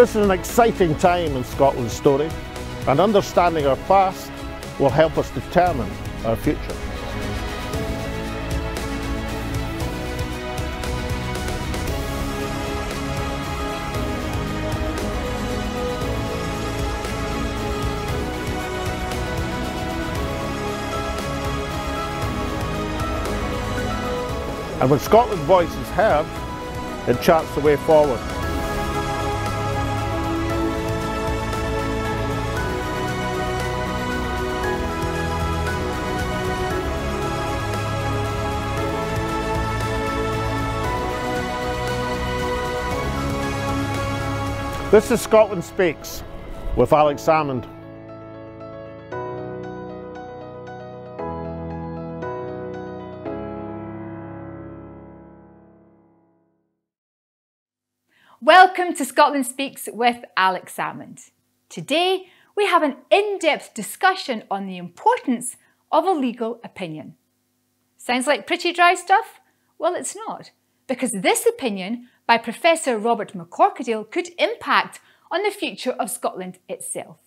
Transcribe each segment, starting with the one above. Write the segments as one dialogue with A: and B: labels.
A: This is an exciting time in Scotland's story, and understanding our past will help us determine our future. And when Scotland's voice is heard, it charts the way forward. This is Scotland Speaks with Alex Salmond.
B: Welcome to Scotland Speaks with Alex Salmond. Today we have an in-depth discussion on the importance of a legal opinion. Sounds like pretty dry stuff? Well, it's not, because this opinion by Professor Robert McCorquodale could impact on the future of Scotland itself.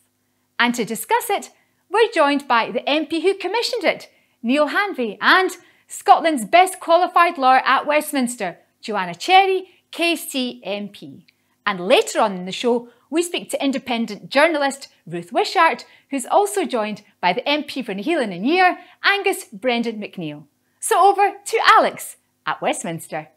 B: And to discuss it, we're joined by the MP who commissioned it, Neale Hanvey, and Scotland's best qualified lawyer at Westminster, Joanna Cherry, KCMP. And later on in the show, we speak to independent journalist Ruth Wishart, who's also joined by the MP for Na h-Eileanan an Iar, Angus Brendan MacNeil. So over to Alex at Westminster.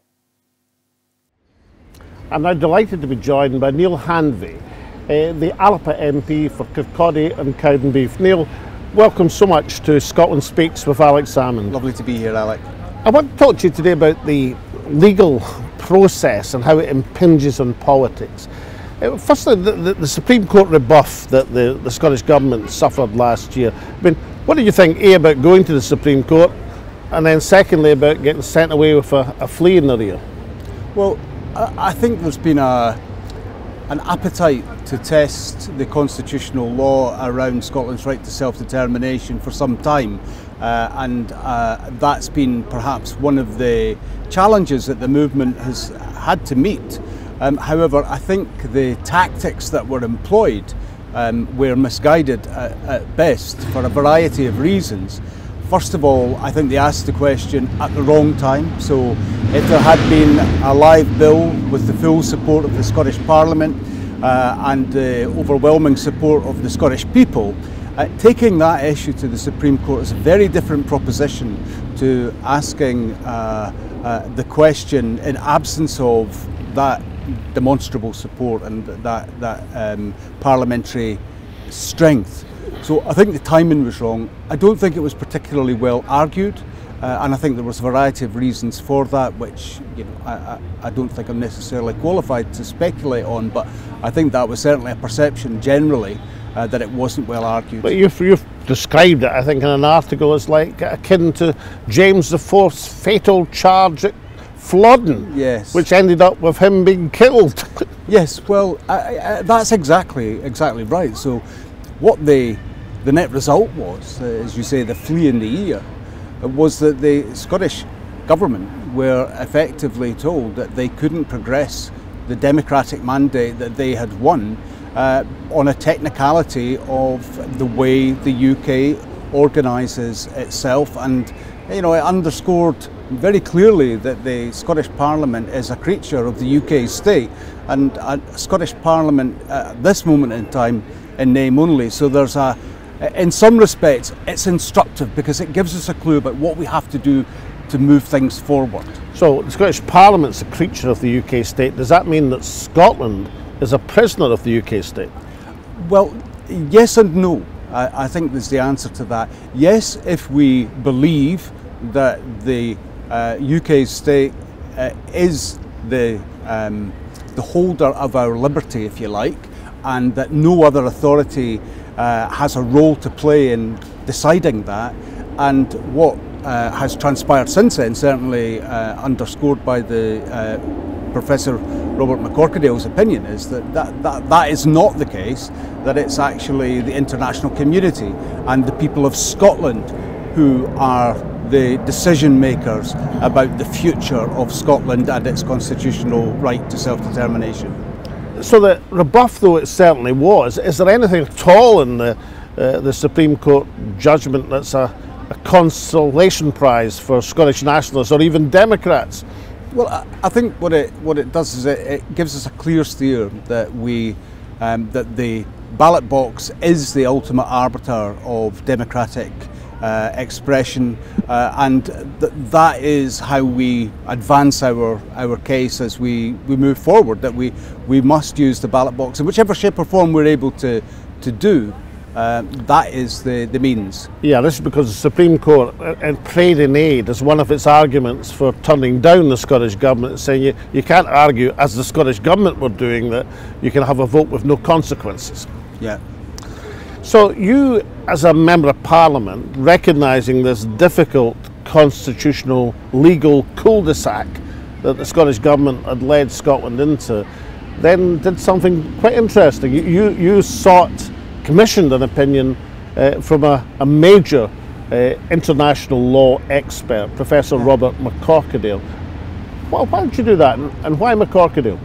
A: I'm now delighted to be joined by Neale Hanvey, uh, the Alba MP for Kirkcaldy and Cowdenbeath. Neale, welcome so much to Scotland Speaks with Alex Salmond.
C: Lovely to be here, Alec.
A: I want to talk to you today about the legal process and how it impinges on politics. Uh, firstly, the, the, the, Supreme Court rebuff that the, the Scottish Government suffered last year. I mean, what do you think, A, about going to the Supreme Court, and then secondly, about getting sent away with a, a flea in the rear?
C: Well, I think there's been a, an appetite to test the constitutional law around Scotland's right to self-determination for some time. Uh, and uh, that's been perhaps one of the challenges that the movement has had to meet. Um, however, I think the tactics that were employed um, were misguided at, at best for a variety of reasons. First of all, I think they asked the question at the wrong time. So if there had been a live bill with the full support of the Scottish Parliament uh, and the overwhelming support of the Scottish people, uh, taking that issue to the Supreme Court is a very different proposition to asking uh, uh the question in absence of that demonstrable support and that, that um, parliamentary strength. So I think the timing was wrong. I don't think it was particularly well argued. Uh, and I think there was a variety of reasons for that, which you know I, I, I, don't think I'm necessarily qualified to speculate on, but I think that was certainly a perception generally uh, that it wasn't well argued.
A: But you've, you've described it, I think, in an article as like akin to James IV's fatal charge at Flodden,
C: yes.
A: which ended up with him being killed.
C: yes, well, I, that's exactly exactly right. So, what the the net result was, uh, as you say, the flea in the ear, was that the Scottish government were effectively told that they couldn't progress the democratic mandate that they had won uh, on a technicality of the way the UK organises itself. And you know it underscored very clearly that the Scottish Parliament is a creature of the UK state and a Scottish Parliament at this moment in time in name only. So there's a in some respects, it's instructive because it gives us a clue about what we have to do to move things forward.
A: So, the Scottish Parliament's a creature of the UK state. Does that mean that Scotland is a prisoner of the UK state?
C: Well, yes and no. I, I think there's the answer to that. Yes, if we believe that the uh, UK state uh, is the um, the holder of our liberty, if you like, and that no other authority uh, has a role to play in deciding that. And what uh, has transpired since then, certainly uh, underscored by the uh, Professor Robert McCorquodale's opinion, is that that, that that is not the case, that it's actually the international community and the people of Scotland who are the decision makers about the future of Scotland and its constitutional right to self-determination.
A: So the rebuff, though it certainly was, is there anything at all in the uh, the Supreme Court judgment that's a, a, consolation prize for Scottish nationalists or even Democrats?
C: Well, I, think what it what it does is it, it gives us a clear steer that we um, that the ballot box is the ultimate arbiter of democratic uh, expression, uh, and th- that is how we advance our our case as we, we move forward. That we we must use the ballot box in whichever shape or form we're able to to do. Uh, that is the, the means.
A: Yeah, this is because the Supreme Court uh, and prayed in aid as one of its arguments for turning down the Scottish Government, saying you, you can't argue, as the Scottish Government were doing, that you can have a vote with no consequences.
C: Yeah.
A: So you, as a member of Parliament, recognising this difficult constitutional legal cul-de-sac that the Scottish Government had led Scotland into, then did something quite interesting. You, you, you sought, commissioned an opinion uh, from a, a major uh, international law expert, Professor Robert McCorquodale. Well, why did you do that, and, and why McCorquodale?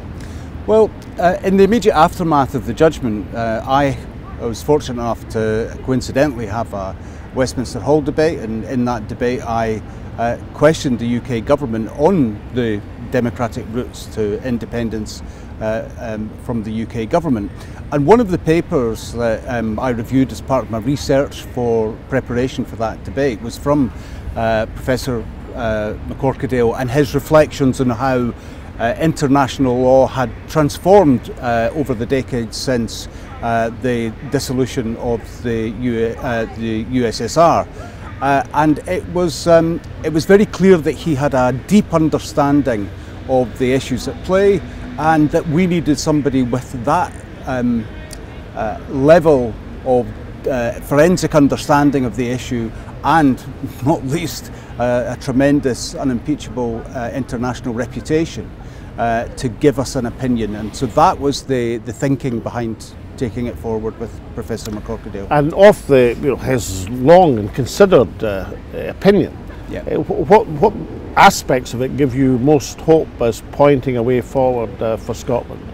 C: Well, uh, in the immediate aftermath of the judgment, uh, I I was fortunate enough to coincidentally have a Westminster Hall debate, and in that debate, I uh, questioned the UK government on the democratic routes to independence uh, um, from the UK government. And one of the papers that um, I reviewed as part of my research for preparation for that debate was from uh, Professor uh, McCorquodale and his reflections on how uh, international law had transformed uh, over the decades since the dissolution of the, U uh, the USSR. Uh, and it was, um, it was very clear that he had a deep understanding of the issues at play and that we needed somebody with that um, uh, level of uh, forensic understanding of the issue and not least uh, a tremendous unimpeachable international reputation to give us an opinion and so that was the, the thinking behind taking it forward with Professor McCorquodale.
A: And of the, you know, his long and considered uh, opinion, yeah. Uh, what, what aspects of it give you most hope as pointing a way forward uh, for Scotland?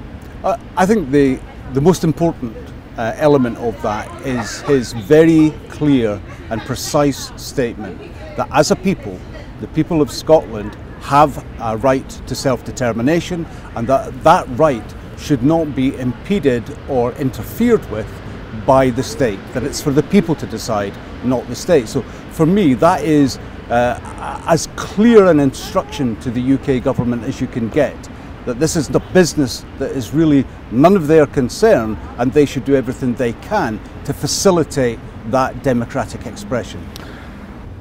C: Uh, I think the, the most important uh, element of that is his very clear and precise statement that as a people, the people of Scotland have a right to self-determination and that that right should not be impeded or interfered with by the state, that it's for the people to decide, not the state. So for me, that is uh, as clear an instruction to the UK government as you can get that this is the business that is really none of their concern and they should do everything they can to facilitate that democratic expression.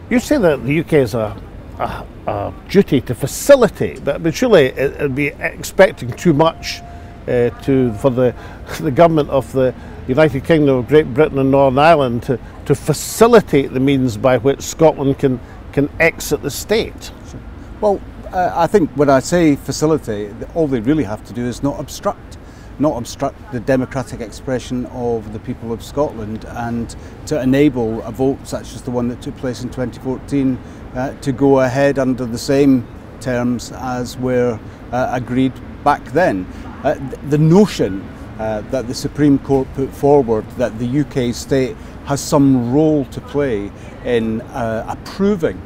A: You say that the UK has a, a, a duty to facilitate, but, but surely it would be expecting too much uh, to for the the government of the United Kingdom of Great Britain and Northern Ireland to, to facilitate the means by which Scotland can can exit the state.
C: Well, uh, I think when I say facilitate, all they really have to do is not obstruct, not obstruct the democratic expression of the people of Scotland, and to enable a vote such as the one that took place in 2014 uh, to go ahead under the same terms as were uh, agreed back then. Uh, the notion uh, that the Supreme Court put forward that the UK state has some role to play in uh, approving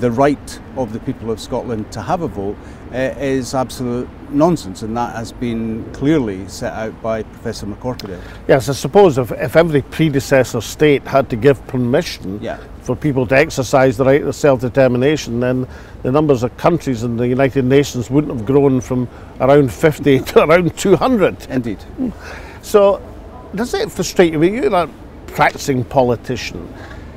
C: the right of the people of Scotland to have a vote uh, is absolute nonsense, and that has been clearly set out by Professor McCorquodale.
A: Yes, I suppose if, if every predecessor state had to give permission yeah. For people to exercise the right of self-determination, then the numbers of countries in the United Nations wouldn't have grown from around 50 to around 200.
C: Indeed.
A: So, does it frustrate you? You're a practicing politician.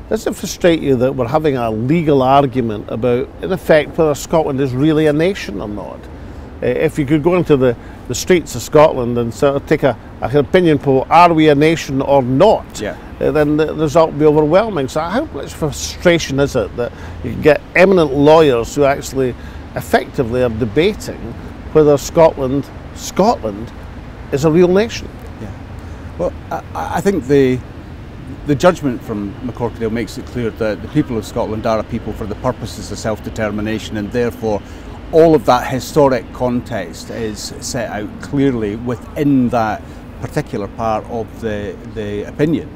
A: Does it frustrate you that we're having a legal argument about, in effect, whether Scotland is really a nation or not? Uh, if you could go into the, the streets of Scotland and sort of take a, an opinion poll, are we a nation or not?
C: Yeah.
A: Uh, then the result will be overwhelming. So how much frustration is it that you get eminent lawyers who actually effectively are debating whether Scotland, Scotland, is a real nation?
C: Yeah. Well, I, I think the the judgment from McCorquodale makes it clear that the people of Scotland are a people for the purposes of self-determination and therefore all of that historic context is set out clearly within that particular part of the, the opinion.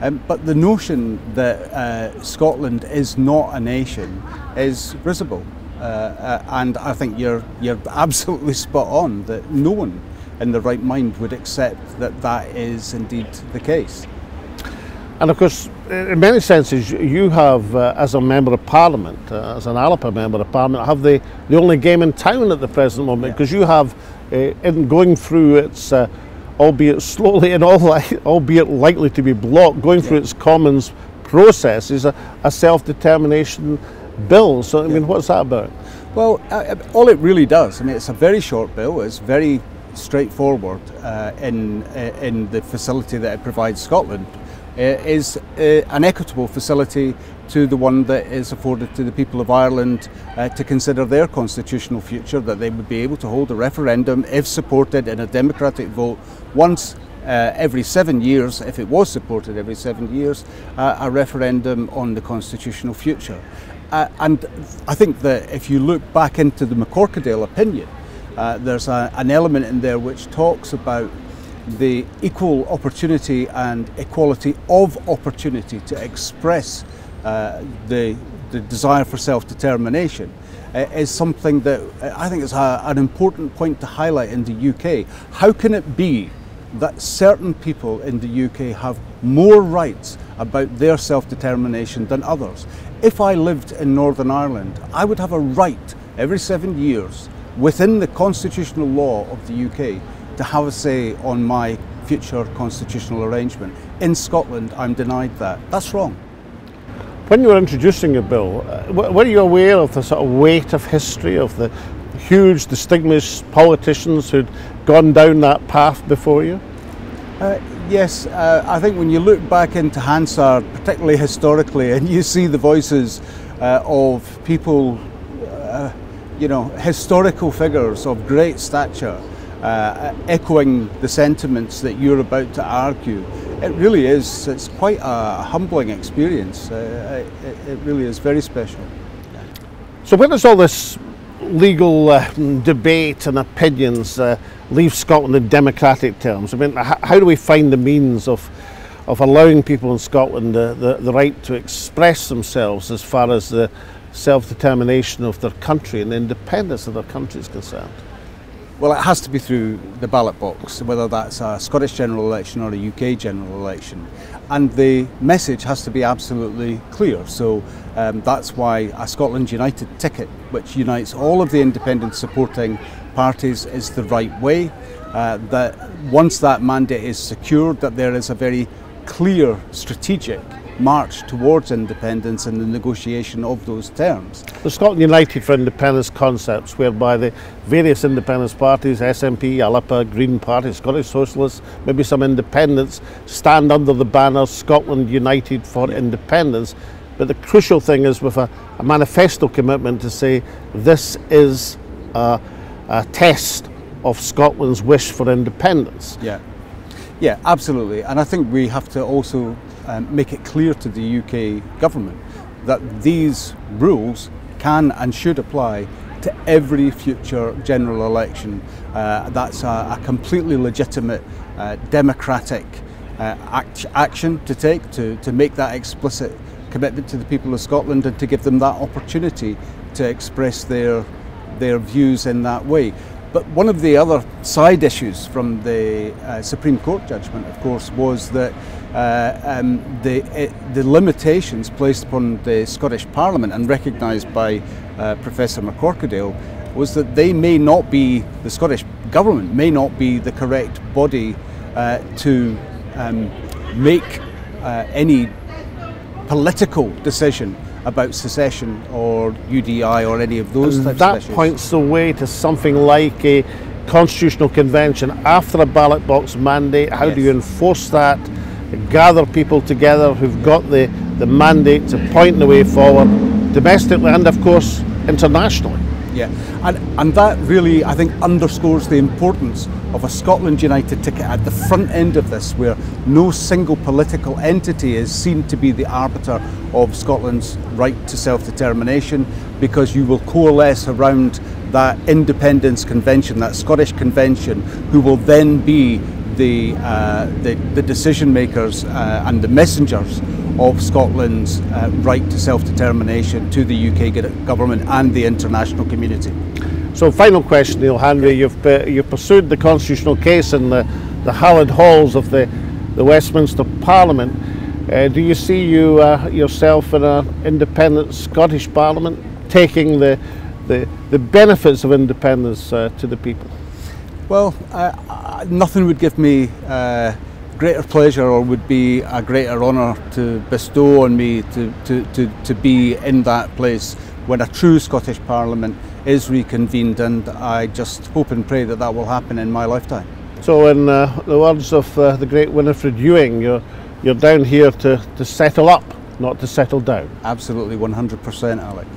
C: Um, but the notion that uh, Scotland is not a nation is risible. Uh, uh, and I think you're, you're absolutely spot on that no one in the right mind would accept that that is indeed the case.
A: And of course, in many senses, you have, uh, as a member of parliament, uh, as an Alba member of parliament, have the, the only game in town at the present moment because yeah. you have, uh, in going through its, uh, albeit slowly and all, albeit likely to be blocked, going yeah. through its commons process is a, a self determination bill. So, I yeah. mean, what's that about?
C: Well, uh, all it really does, I mean, it's a very short bill, it's very straightforward uh, in, in the facility that it provides Scotland uh, is uh, an equitable facility to the one that is afforded to the people of Ireland uh, to consider their constitutional future, that they would be able to hold a referendum if supported in a democratic vote once uh, every seven years, if it was supported every seven years, uh, a referendum on the constitutional future. Uh, and I think that if you look back into the McCorquodale opinion, there's a, an element in there which talks about the equal opportunity and equality of opportunity to express uh, the, the desire for self-determination uh, is something that uh, I think is a, an important point to highlight in the UK. How can it be that certain people in the UK have more rights about their self-determination than others? If I lived in Northern Ireland, I would have a right every seven years within the constitutional law of the UK to have a say on my future constitutional arrangement. In Scotland, I'm denied that. That's wrong.
A: When you were introducing your bill, uh, were you aware of the sort of weight of history of the huge, distinguished politicians who'd gone down that path before you?
C: Uh, yes, uh, I think when you look back into Hansard, particularly historically, and you see the voices uh, of people, uh, you know, historical figures of great stature, uh, echoing the sentiments that you're about to argue. It really is, it's quite a humbling experience. Uh, it, it, really is very special.
A: So where does all this legal uh, debate and opinions uh, leave Scotland in democratic terms? I mean, how do we find the means of of allowing people in Scotland the, the, the right to express themselves as far as the self-determination of their country and the independence of their country is concerned?
C: Well, it has to be through the ballot box, whether that's a Scottish general election or a UK general election. And the message has to be absolutely clear. So um, that's why a Scotland United ticket, which unites all of the independent supporting parties, is the right way. Uh, that once that mandate is secured, that there is a very clear strategic march towards independence and the negotiation of those terms.
A: The Scotland United for Independence concepts, whereby the various independence parties, SNP, Alba, Green Party, Scottish Socialists, maybe some independents, stand under the banner Scotland United for Independence. But the crucial thing is with a, a manifesto commitment to say this is a, a test of Scotland's wish for independence.
C: Yeah. Yeah, absolutely. And I think we have to also um, make it clear to the UK government that these rules can and should apply to every future general election. Uh, that's a, a, completely legitimate uh, democratic uh, act, action to take to, to make that explicit commitment to the people of Scotland and to give them that opportunity to express their their views in that way. But one of the other side issues from the uh, Supreme Court judgment, of course, was that uh, um, the, it, the limitations placed upon the Scottish Parliament and recognised by uh, Professor McCorquodale was that they may not be, the Scottish Government may not be the correct body uh, to um, make uh, any political decision about secession or UDI or any of those
A: and that points the way to something like a constitutional convention after a ballot box mandate. How yes. do you enforce that? Gather people together who've got the, the mandate to point the way forward domestically and, of course, internationally.
C: Yeah, and, and that really, I think, underscores the importance of a Scotland United ticket at the front end of this, where no single political entity is seen to be the arbiter of Scotland's right to self determination, because you will coalesce around that independence convention, that Scottish convention, who will then be the, uh, the, the, decision makers uh, and the messengers of Scotland's uh, right to self-determination to the UK government and the international community.
A: So final question Neale Hanvey, you've, you've pursued the constitutional case in the, the hallowed halls of the, the Westminster Parliament. Uh, do you see you uh, yourself in an independent Scottish Parliament taking the, the, the benefits of independence uh, to the people?
C: Well, uh, nothing would give me uh, greater pleasure or would be a greater honour to bestow on me to, to, to, to be in that place when a true Scottish Parliament is reconvened and I just hope and pray that that will happen in my lifetime.
A: So in uh, the words of uh, the great Winifred Ewing, you're, you're down here to, to settle up, not to settle down.
C: Absolutely 100% Alec.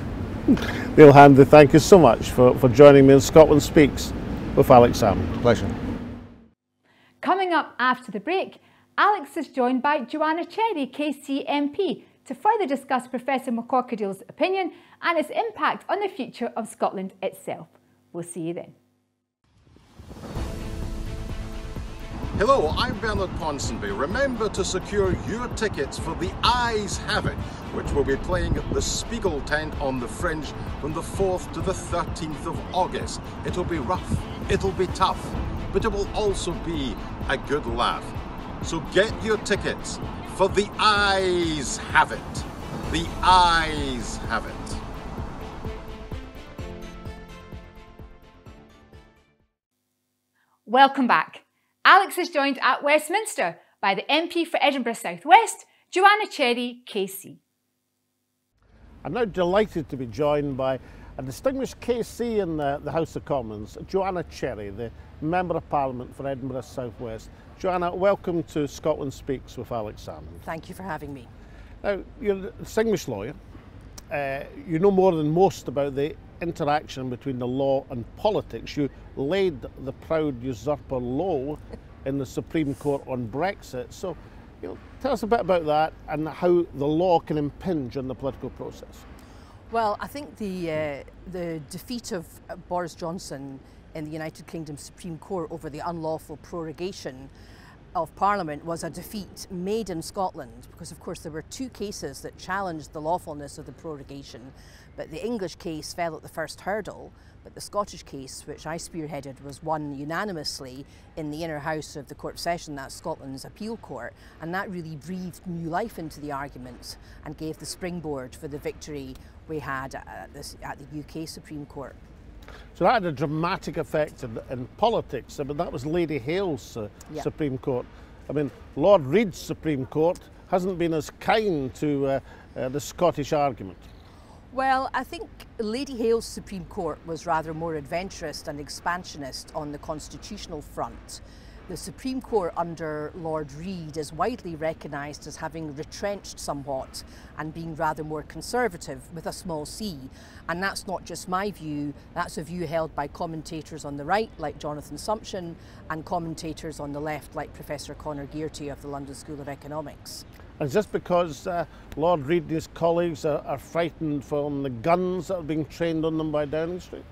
A: Neale Hanvey, thank you so much for, for joining me in Scotland Speaks with Alex Sam.
C: Pleasure.
B: Coming up after the break, Alex is joined by Joanna Cherry, KCMP, to further discuss Professor McCorquodale's opinion and its impact on the future of Scotland itself. We'll see you then.
D: Hello, I'm Bernard Ponsonby. Remember to secure your tickets for The Eyes Have It, which will be playing at the Spiegel tent on the Fringe from the 4th to the 13th of August. It'll be rough, it'll be tough, but it will also be a good laugh. So get your tickets for The Eyes Have It. The Eyes Have It.
B: Welcome back. Alex is joined at Westminster by the MP for Edinburgh South West, Joanna Cherry KC.
A: I'm now delighted to be joined by a distinguished KC in the, the House of Commons, Joanna Cherry, the Member of Parliament for Edinburgh South West. Joanna, welcome to Scotland Speaks with Alex Salmond.
E: Thank you for having me.
A: Now, you're a distinguished lawyer. Uh, you know more than most about the interaction between the law and politics. You laid the proud usurper low in the Supreme Court on Brexit. So, you know, tell us a bit about that and how the law can impinge on the political process.
E: Well, I think the uh, the defeat of Boris Johnson in the United Kingdom Supreme Court over the unlawful prorogation of Parliament was a defeat made in Scotland because, of course, there were two cases that challenged the lawfulness of the prorogation, but the English case fell at the first hurdle. But the Scottish case, which I spearheaded, was won unanimously in the inner house of the Court Session, that's Scotland's appeal court, and that really breathed new life into the argument and gave the springboard for the victory we had at, this, at the UK Supreme Court.
A: So that had a dramatic effect in, in politics. I mean, that was Lady Hale's uh, yep. Supreme Court. I mean, Lord Reid's Supreme Court hasn't been as kind to uh, uh, the Scottish argument.
E: Well, I think Lady Hale's Supreme Court was rather more adventurous and expansionist on the constitutional front. The Supreme Court under Lord Reid is widely recognised as having retrenched somewhat and being rather more conservative with a small c. And that's not just my view, that's a view held by commentators on the right, like Jonathan Sumption, and commentators on the left, like Professor Conor Gearty of the London School of Economics.
A: And just because uh, Lord Reid and his colleagues are, are frightened from the guns that are being trained on them by Downing Street?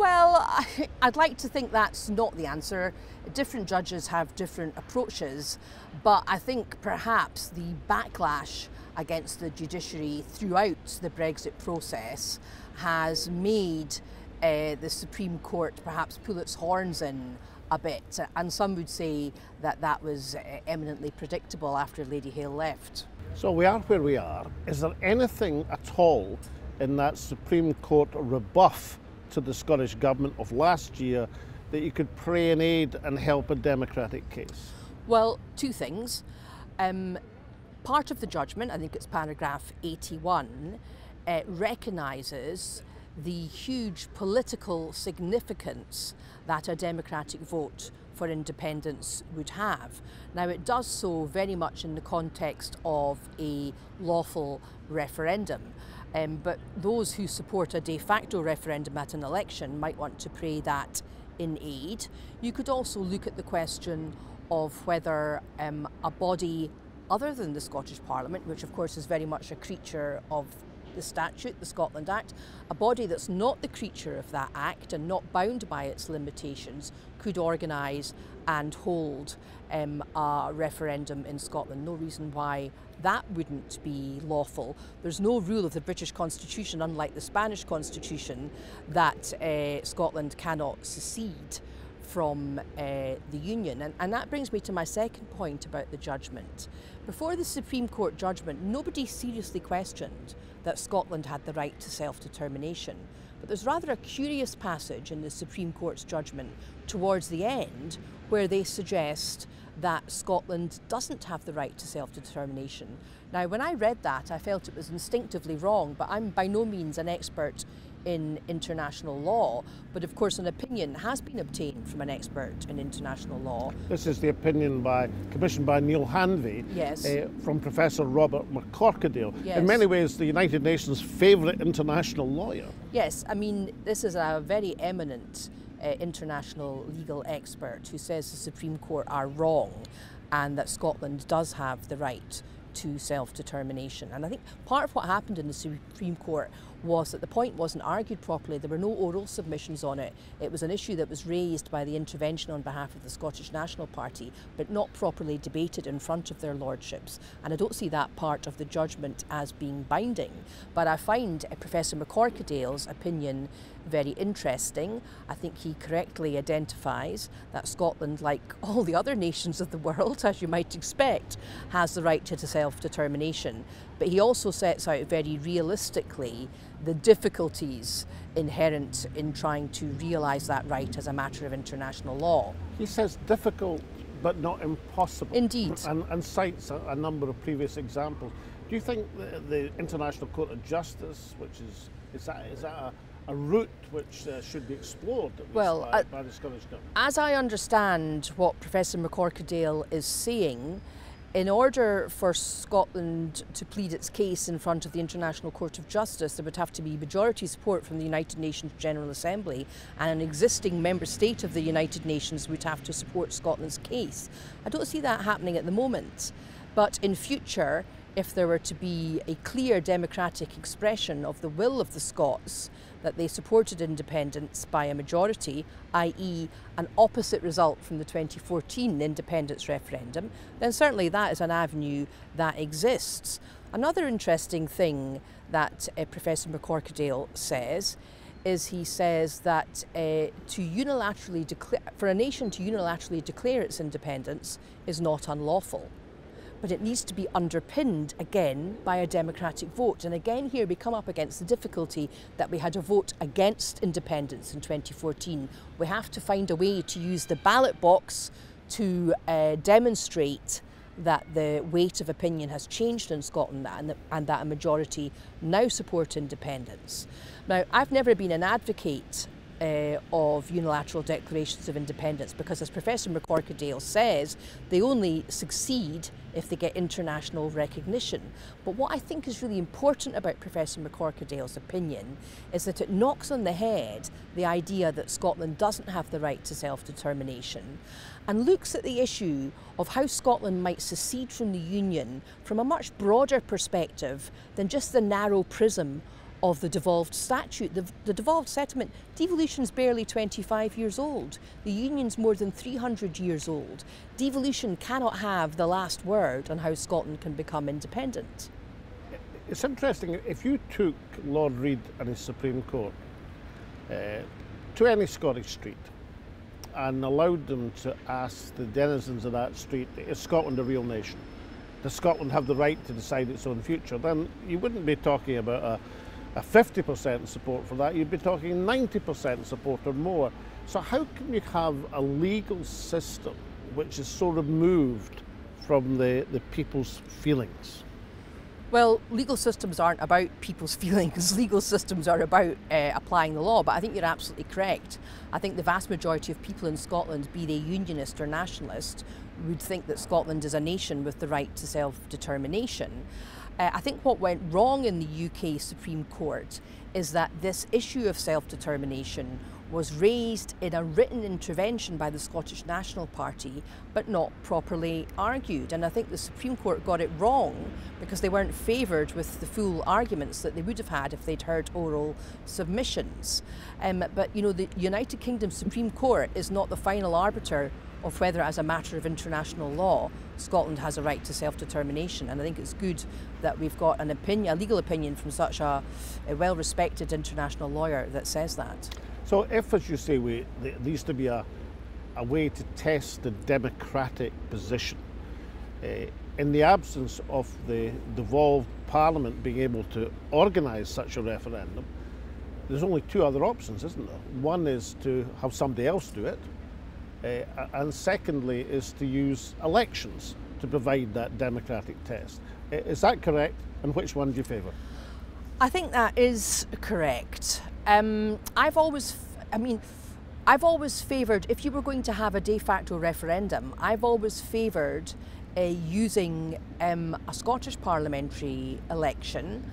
E: Well, I'd like to think that's not the answer. Different judges have different approaches, but I think perhaps the backlash against the judiciary throughout the Brexit process has made uh, the Supreme Court perhaps pull its horns in a bit, and some would say that that was uh, eminently predictable after Lady Hale left.
A: So we are where we are. Is there anything at all in that Supreme Court rebuff to the Scottish Government of last year that you could pray and aid and help a democratic case?
E: Well, two things. Um, part of the judgment, I think it's paragraph 81, uh, recognises the huge political significance that a democratic vote for independence would have. Now, it does so very much in the context of a lawful referendum. Um, but those who support a de facto referendum at an election might want to pray that in aid. You could also look at the question of whether um, a body other than the Scottish Parliament, which of course is very much a creature of the statute, the Scotland Act, a body that's not the creature of that act and not bound by its limitations could organise and hold um, a referendum in Scotland. No reason why that wouldn't be lawful. There's no rule of the British Constitution, unlike the Spanish Constitution, that uh, Scotland cannot secede from uh, the Union. And, and that brings me to my second point about the judgment. Before the Supreme Court judgment, nobody seriously questioned that Scotland had the right to self determination. But there's rather a curious passage in the Supreme Court's judgment towards the end where they suggest that Scotland doesn't have the right to self determination. Now, when I read that, I felt it was instinctively wrong, but I'm by no means an expert in international law, but of course an opinion has been obtained from an expert in international law.
A: This is the opinion by commissioned by Neale Hanvey
E: yes.
A: uh, from Professor Robert McCorquodale.
E: Yes.
A: In many ways, the United Nations' favourite international lawyer.
E: Yes, I mean this is a very eminent uh, international legal expert who says the Supreme Court are wrong and that Scotland does have the right to self determination. And I think part of what happened in the Supreme Court was that the point wasn't argued properly. There were no oral submissions on it. It was an issue that was raised by the intervention on behalf of the Scottish National Party, but not properly debated in front of their lordships. And I don't see that part of the judgment as being binding. But I find uh, Professor McCorquodale's opinion very interesting. I think he correctly identifies that Scotland, like all the other nations of the world, as you might expect, has the right to self determination. But he also sets out very realistically the difficulties inherent in trying to realise that right as a matter of international law.
A: He says difficult but not impossible.
E: Indeed.
A: And, and cites a, a, number of previous examples. Do you think the, the, International Court of Justice, which is, is that, is that a, a route which uh, should be explored
E: well,
A: by,
E: uh,
A: by the Scottish Government?
E: As I understand what Professor McCorquodale is saying, in order for Scotland to plead its case in front of the International Court of Justice, there would have to be majority support from the United Nations General Assembly, and an existing member state of the United Nations would have to support Scotland's case. I don't see that happening at the moment, but in future, if there were to be a clear democratic expression of the will of the Scots, that they supported independence by a majority, i.e., an opposite result from the 2014 independence referendum, then certainly that is an avenue that exists. Another interesting thing that uh, Professor McCorquodale says is he says that uh, to unilaterally declare, for a nation to unilaterally declare its independence is not unlawful but it needs to be underpinned again by a democratic vote. And again, here we come up against the difficulty that we had a vote against independence in 2014. We have to find a way to use the ballot box to uh, demonstrate that the weight of opinion has changed in Scotland and, the, and that a majority now support independence. Now, I've never been an advocate uh, of unilateral declarations of independence because, as Professor McCorquodale says, they only succeed if they get international recognition. But what I think is really important about Professor McCorquodale's opinion is that it knocks on the head the idea that Scotland doesn't have the right to self determination and looks at the issue of how Scotland might secede from the Union from a much broader perspective than just the narrow prism of the devolved statute. The, the devolved settlement, devolution is barely 25 years old. The Union's more than 300 years old. Devolution cannot have the last word on how Scotland can become independent.
A: It's interesting, if you took Lord Reid and his Supreme Court uh, to any Scottish street and allowed them to ask the denizens of that street, is Scotland a real nation? Does Scotland have the right to decide its own future? Then you wouldn't be talking about a a 50% support for that, you'd be talking 90% support or more. So how can you have a legal system which is so removed from the, the people's feelings?
E: Well, legal systems aren't about people's feelings. Legal systems are about uh, applying the law. But I think you're absolutely correct. I think the vast majority of people in Scotland, be they unionist or nationalist, would think that Scotland is a nation with the right to self determination. Uh, I think what went wrong in the UK Supreme Court is that this issue of self determination was raised in a written intervention by the Scottish National Party, but not properly argued. And I think the Supreme Court got it wrong because they weren't favoured with the full arguments that they would have had if they'd heard oral submissions. Um, but you know, the United Kingdom Supreme Court is not the final arbiter of whether, as a matter of international law, Scotland has a right to self determination. And I think it's good that we've got an opinion, a legal opinion from such a, a well respected international lawyer that says that.
A: So, if, as you say, we, there needs to be a, a way to test the democratic position, uh, in the absence of the devolved parliament being able to organise such a referendum, there's only two other options, isn't there? One is to have somebody else do it, uh, and secondly is to use elections to provide that democratic test. Uh, is that correct? And which one do you favour?
E: I think that is correct. Um, I've always, I mean, I've always favoured, if you were going to have a de facto referendum, I've always favoured uh, using um, a Scottish parliamentary election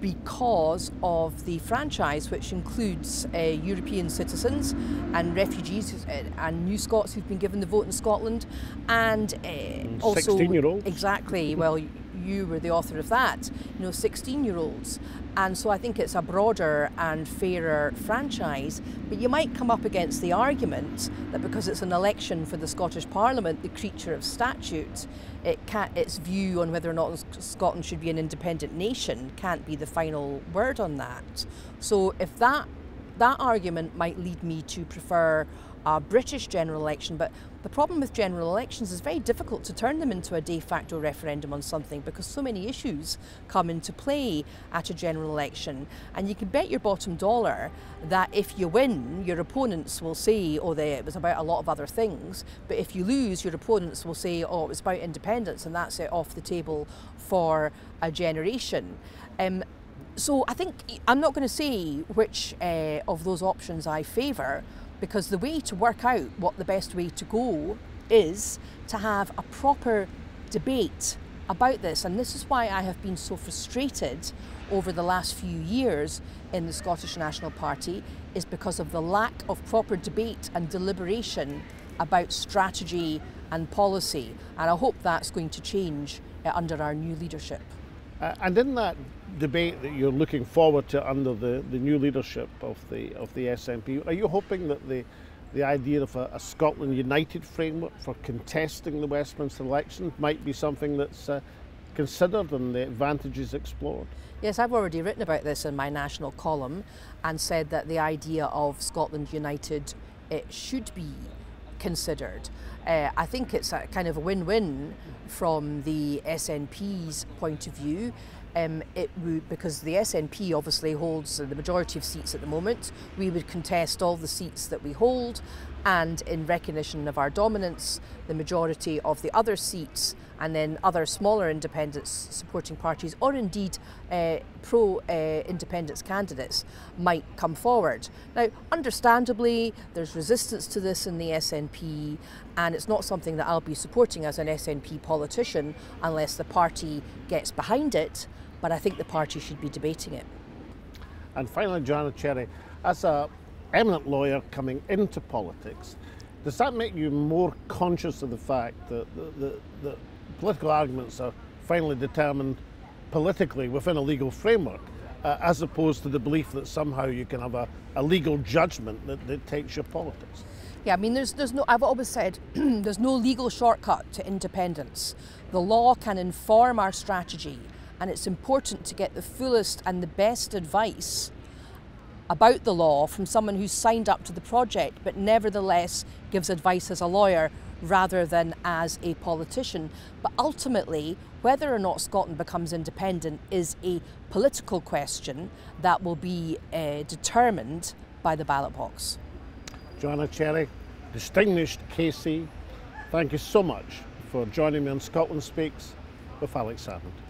E: because of the franchise, which includes uh, European citizens and refugees uh, and new Scots who've been given the vote in Scotland, and uh, also
A: 16 year olds.
E: Exactly. Well, you were the author of that. You know, 16 year olds. And so I think it's a broader and fairer franchise. But you might come up against the argument that because it's an election for the Scottish Parliament, the creature of statute, it can't, its view on whether or not Scotland should be an independent nation can't be the final word on that. So if that that argument might lead me to prefer a British general election, but the problem with general elections is very difficult to turn them into a de facto referendum on something because so many issues come into play at a general election. And you can bet your bottom dollar that if you win, your opponents will say, oh, they, it was about a lot of other things. But if you lose, your opponents will say, oh, it was about independence, and that's it off the table for a generation. Um, so I think I'm not going to say which uh, of those options I favour because the way to work out what the best way to go is to have a proper debate about this. And this is why I have been so frustrated over the last few years in the Scottish National Party, is because of the lack of proper debate and deliberation about strategy and policy. And I hope that's going to change uh, under our new leadership.
A: Uh, and in that debate that you're looking forward to under the, the new leadership of the of the SNP, are you hoping that the the idea of a, a Scotland United framework for contesting the Westminster election might be something that's uh, considered and the advantages explored?
E: Yes, I've already written about this in my national column and said that the idea of Scotland United it should be considered. Uh, I think it's a kind of a win-win from the SNP's point of view. Um, it would, because the SNP obviously holds the majority of seats at the moment, we would contest all the seats that we hold and in recognition of our dominance, the majority of the other seats and then other smaller independence supporting parties or indeed uh, pro uh, independence candidates might come forward. Now, understandably, there's resistance to this in the SNP, and it's not something that I'll be supporting as an SNP politician unless the party gets behind it, but I think the party should be debating it.
A: And finally, Joanna Cherry, as a eminent lawyer coming into politics, does that make you more conscious of the fact that the, the, the political arguments are finally determined politically within a legal framework, uh, as opposed to the belief that somehow you can have a, a legal judgment that dictates your politics?
E: Yeah, I mean, there's, there's no, I've always said there's no legal shortcut to independence. The law can inform our strategy, and it's important to get the fullest and the best advice about the law from someone who's signed up to the project but nevertheless gives advice as a lawyer rather than as a politician. But ultimately, whether or not Scotland becomes independent is a political question that will be uh, determined by the ballot box.
A: Joanna Cherry, distinguished KC, thank you so much for joining me on Scotland Speaks with Alex Salmond.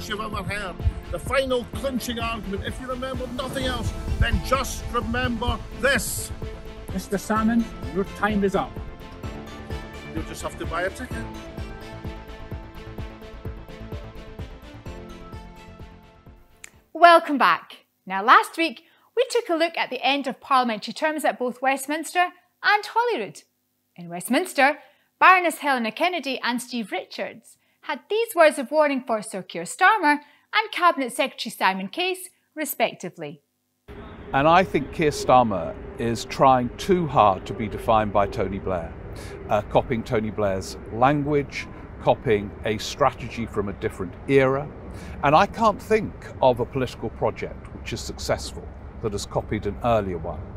A: Independence you've ever heard. The final clinching argument. If you remember nothing else, then just remember this.
F: Mr. Salmond, your time is up.
A: You'll just have to buy a ticket.
B: Welcome back. Now, last week we took a look at the end of parliamentary terms at both Westminster and Holyrood. In Westminster, Baroness Helena Kennedy and Steve Richards had these words of warning for Sir Keir Starmer and Cabinet Secretary Simon Case, respectively.
G: And I think Keir Starmer is trying too hard to be defined by Tony Blair, uh, copying Tony Blair's language, copying a strategy from a different era. And I can't think of a political project which is successful that has copied an earlier one.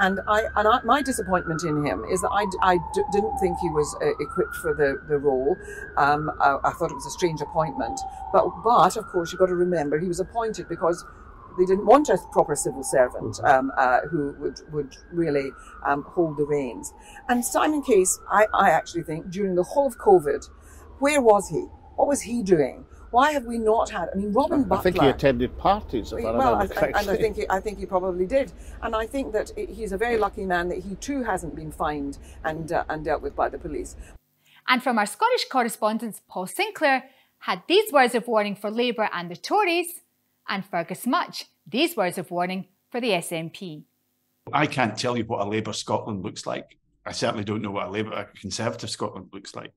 H: And I and I, my disappointment in him is that I, I d- didn't think he was uh, equipped for the the role. Um, I, I, thought it was a strange appointment, but but of course you've got to remember he was appointed because they didn't want a proper civil servant mm-hmm. um, uh, who would would really um, hold the reins. And Simon Case, I, I actually think during the whole of COVID, where was he? What was he doing? Why have we not had? I mean, Robin Butler.
A: I think he attended parties. If
H: well, I, I, and I think he, I think he probably did. And I think that he's a very lucky man that he too hasn't been fined and uh, and dealt with by the police.
B: And from our Scottish correspondent, Paul Sinclair, had these words of warning for Labour and the Tories, and Fergus Mutch these words of warning for the SNP.
I: I can't tell you what a Labour Scotland looks like. I certainly don't know what a Labour, a Conservative Scotland looks like.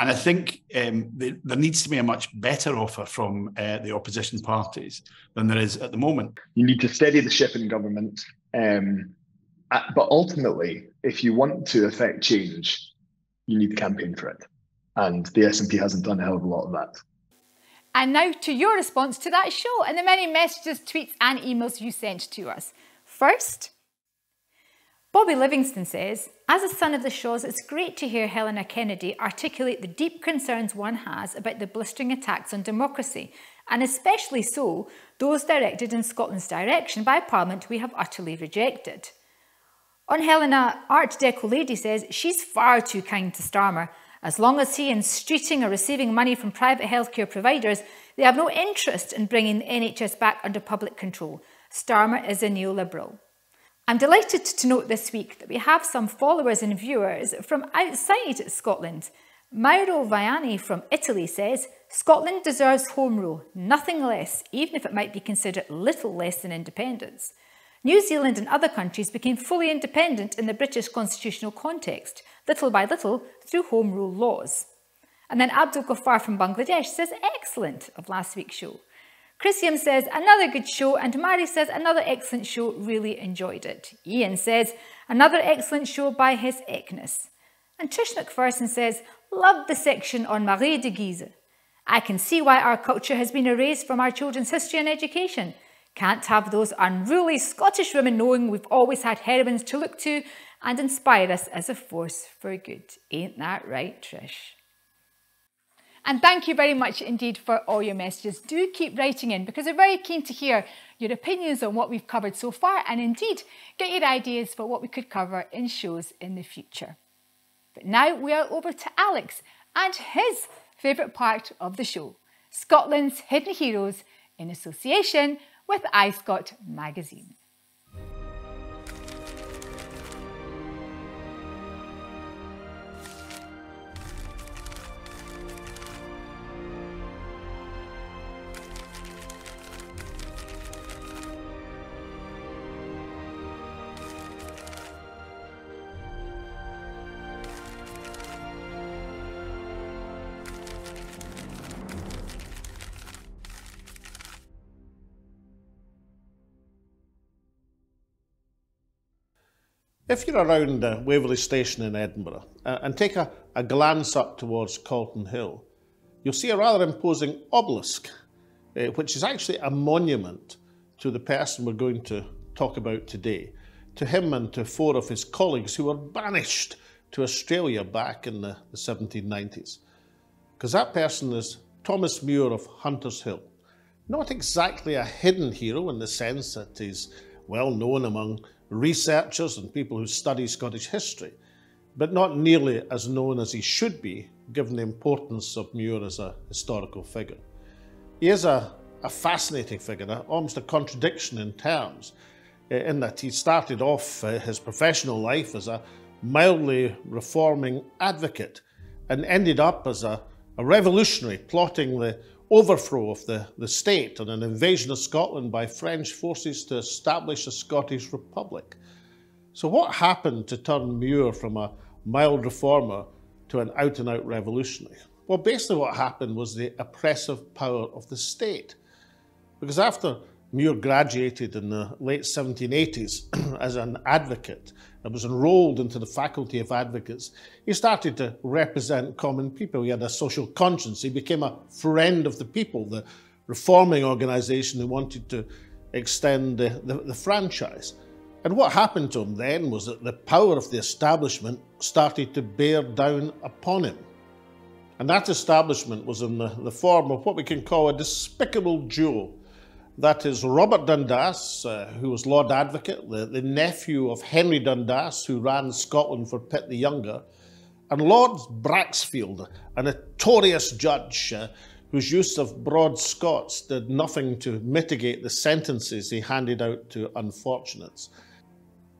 I: And I think um, the, there needs to be a much better offer from uh, the opposition parties than there is at the moment.
J: You need to steady the ship in government. Um, but ultimately, if you want to affect change, you need to campaign for it. And the SNP hasn't done a hell of a lot of that.
B: And now to your response to that show and the many messages, tweets, and emails you sent to us. First, Bobby Livingston says, as a son of the Shaws, it's great to hear Helena Kennedy articulate the deep concerns one has about the blistering attacks on democracy, and especially so those directed in Scotland's direction by Parliament we have utterly rejected. On Helena, Art Deco Lady says she's far too kind to Starmer. As long as he and Streeting are receiving money from private healthcare providers, they have no interest in bringing the NHS back under public control. Starmer is a neoliberal. I'm delighted to note this week that we have some followers and viewers from outside Scotland. Mauro Viani from Italy says, Scotland deserves home rule, nothing less, even if it might be considered little less than independence. New Zealand and other countries became fully independent in the British constitutional context, little by little through home rule laws. And then Abdul Ghaffar from Bangladesh says, excellent of last week's show. Christian says, another good show, and Mari says, another excellent show, really enjoyed it. Ian says, another excellent show by His Eckness. And Trish McPherson says, loved the section on Marie de Guise. I can see why our culture has been erased from our children's history and education. Can't have those unruly Scottish women knowing we've always had heroines to look to and inspire us as a force for good. Ain't that right, Trish? And thank you very much indeed for all your messages. Do keep writing in because we're very keen to hear your opinions on what we've covered so far and indeed get your ideas for what we could cover in shows in the future. But now we are over to Alex and his favourite part of the show, Scotland's Hidden Heroes in association with iScot magazine.
A: If you're around uh, Waverley Station in Edinburgh uh, and take a, a glance up towards Calton Hill, you'll see a rather imposing obelisk, uh, which is actually a monument to the person we're going to talk about today, to him and to four of his colleagues who were banished to Australia back in the, the 1790s. Because that person is Thomas Muir of Huntershill. Not exactly a hidden hero in the sense that he's well known among researchers and people who study Scottish history, but not nearly as known as he should be, given the importance of Muir as a historical figure. He is a, a fascinating figure, almost a contradiction in terms, in that he started off eh, his professional life as a mildly reforming advocate and ended up as a, a revolutionary plotting the overthrow of the, the state and an invasion of Scotland by French forces to establish a Scottish republic. So, what happened to turn Muir from a mild reformer to an out and out revolutionary? Well, basically, what happened was the oppressive power of the state. Because after Muir graduated in the late 1780s as an advocate and was enrolled into the Faculty of Advocates. He started to represent common people. He had a social conscience. He became a friend of the people, the reforming organisation who wanted to extend the, the, the franchise. And what happened to him then was that the power of the establishment started to bear down upon him. And that establishment was in the, the form of what we can call a despicable duo that is Robert Dundas, uh, who was Lord Advocate, the, the, nephew of Henry Dundas, who ran Scotland for Pitt the Younger, and Lord Braxfield, a notorious judge uh, whose use of broad Scots did nothing to mitigate the sentences he handed out to unfortunates.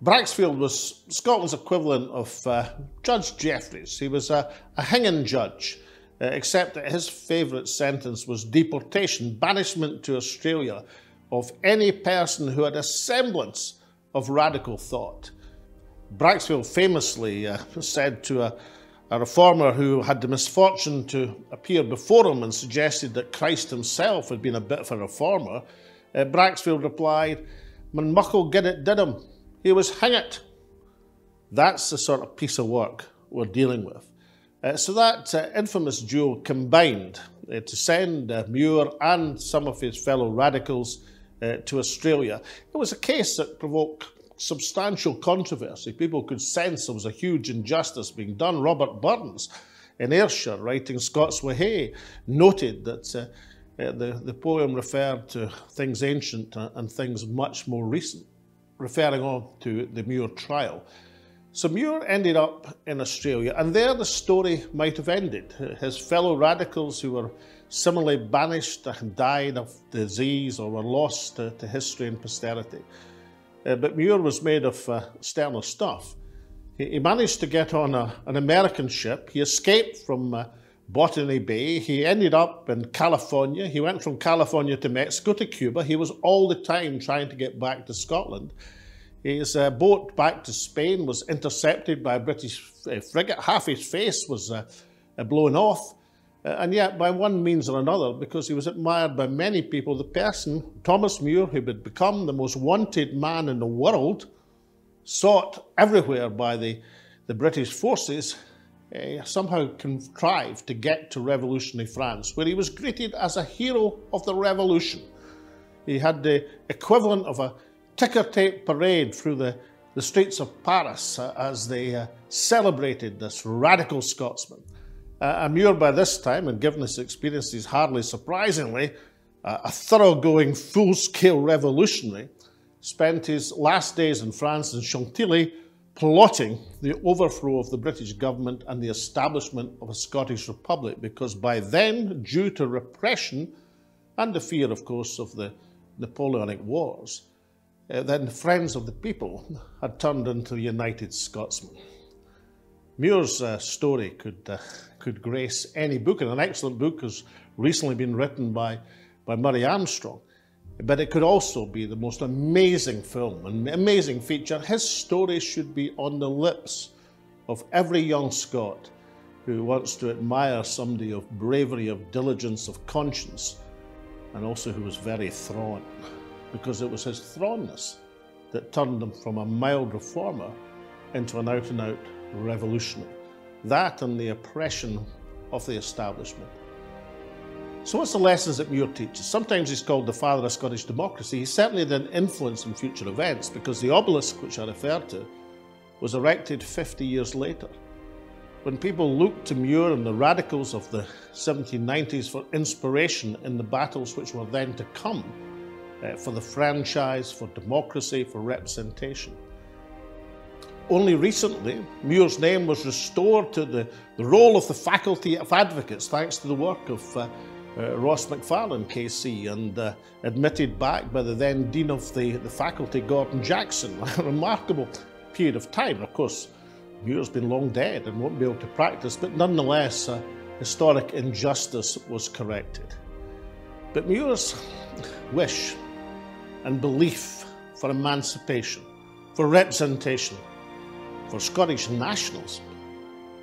A: Braxfield was Scotland's equivalent of uh, Judge Jeffreys. He was a, a hanging judge uh, except that his favourite sentence was deportation, banishment to Australia of any person who had a semblance of radical thought. Braxfield famously uh, said to a, a reformer who had the misfortune to appear before him and suggested that Christ himself had been a bit of a reformer, uh, Braxfield replied, When muckle get it did him, he was hang it. That's the sort of piece of work we're dealing with. Uh, so that uh, infamous duo combined uh, to send uh, Muir and some of his fellow radicals uh, to Australia. It was a case that provoked substantial controversy. People could sense there was a huge injustice being done. Robert Burns in Ayrshire, writing Scots Wha Hae, noted that uh, the, the poem referred to things ancient and things much more recent, referring on to the Muir trial. So Muir ended up in Australia, and there the story might have ended. His fellow radicals who were similarly banished and died of disease or were lost to, to history and posterity. Uh, but Muir was made of uh, sterner stuff. He, he, managed to get on a, an American ship. He escaped from uh, Botany Bay. He ended up in California. He went from California to Mexico to Cuba. He was all the time trying to get back to Scotland. His uh, boat back to Spain was intercepted by a British uh, frigate. Half his face was uh, uh blown off. Uh, and yet, by one means or another, because he was admired by many people, the person, Thomas Muir, who had become the most wanted man in the world, sought everywhere by the, the British forces, uh, somehow contrived to get to revolutionary France, where he was greeted as a hero of the revolution. He had the equivalent of a ticker tape parade through the, the streets of Paris uh, as they uh, celebrated this radical Scotsman. Uh, Amur, by this time, and given his experiences, hardly surprisingly, uh, a thoroughgoing, full scale revolutionary, spent his last days in France in Chantilly plotting the overthrow of the British government and the establishment of a Scottish Republic, because by then, due to repression and the fear, of course, of the Napoleonic Wars, uh, then the Friends of the People had turned into United Scotsmen. Muir's uh, story could, uh, could grace any book, and an excellent book has recently been written by, by Murray Armstrong. But it could also be the most amazing film, an amazing feature. His story should be on the lips of every young Scot who wants to admire somebody of bravery, of diligence, of conscience, and also who was very thrawn because it was his thrownness that turned him from a mild reformer into an out and out revolutionary. That and the oppression of the establishment. So, what's the lessons that Muir teaches? Sometimes he's called the father of Scottish democracy. He certainly had an influence in future events because the obelisk, which I referred to, was erected 50 years later. When people looked to Muir and the radicals of the 1790s for inspiration in the battles which were then to come, uh, for the franchise, for democracy, for representation. Only recently, Muir's name was restored to the, the roll of the Faculty of Advocates thanks to the work of uh, uh, Ross Macfarlane, KC, and uh, admitted back by the then Dean of the, the Faculty, Gordon Jackson. A remarkable period of time. Of course, Muir's been long dead and won't be able to practice, but nonetheless, uh, historic injustice was corrected. But Muir's wish and belief for emancipation, for representation, for Scottish nationalism,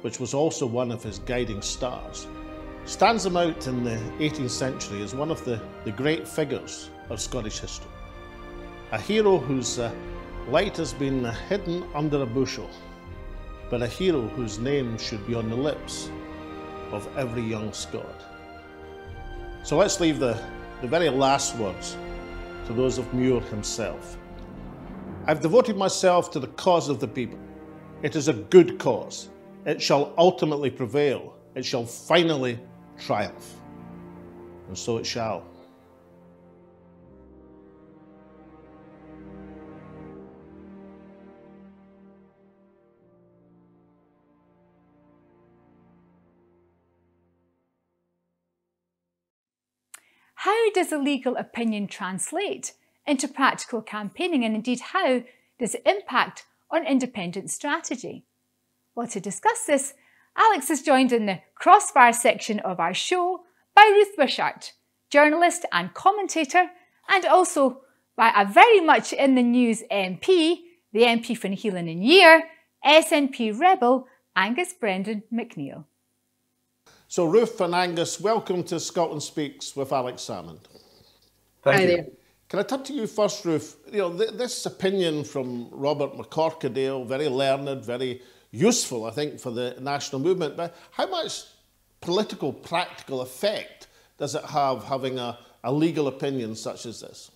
A: which was also one of his guiding stars, stands him out in the 18th century as one of the, the great figures of Scottish history. A hero whose uh, light has been hidden under a bushel, but a hero whose name should be on the lips of every young Scot. So let's leave the, the very last words to those of Muir himself. I've devoted myself to the cause of the people. It is a good cause. It shall ultimately prevail. It shall finally triumph. And so it shall.
B: Does a legal opinion translate into practical campaigning, and indeed, how does it impact on independent strategy? Well, to discuss this, Alex is joined in the crossfire section of our show by Ruth Wishart, journalist and commentator, and also by a very much in the news MP, the MP for Na h-Eileanan an Iar, SNP rebel Angus Brendan MacNeil.
A: So, Ruth and Angus, welcome to Scotland Speaks with Alex Salmond.
K: Thank Hi you. There.
A: Can I turn to you first, Ruth? You know, th this opinion from Robert McCorquodale, very learned, very useful, I think, for the national movement. But how much political, practical effect does it have having a, a legal opinion such as this?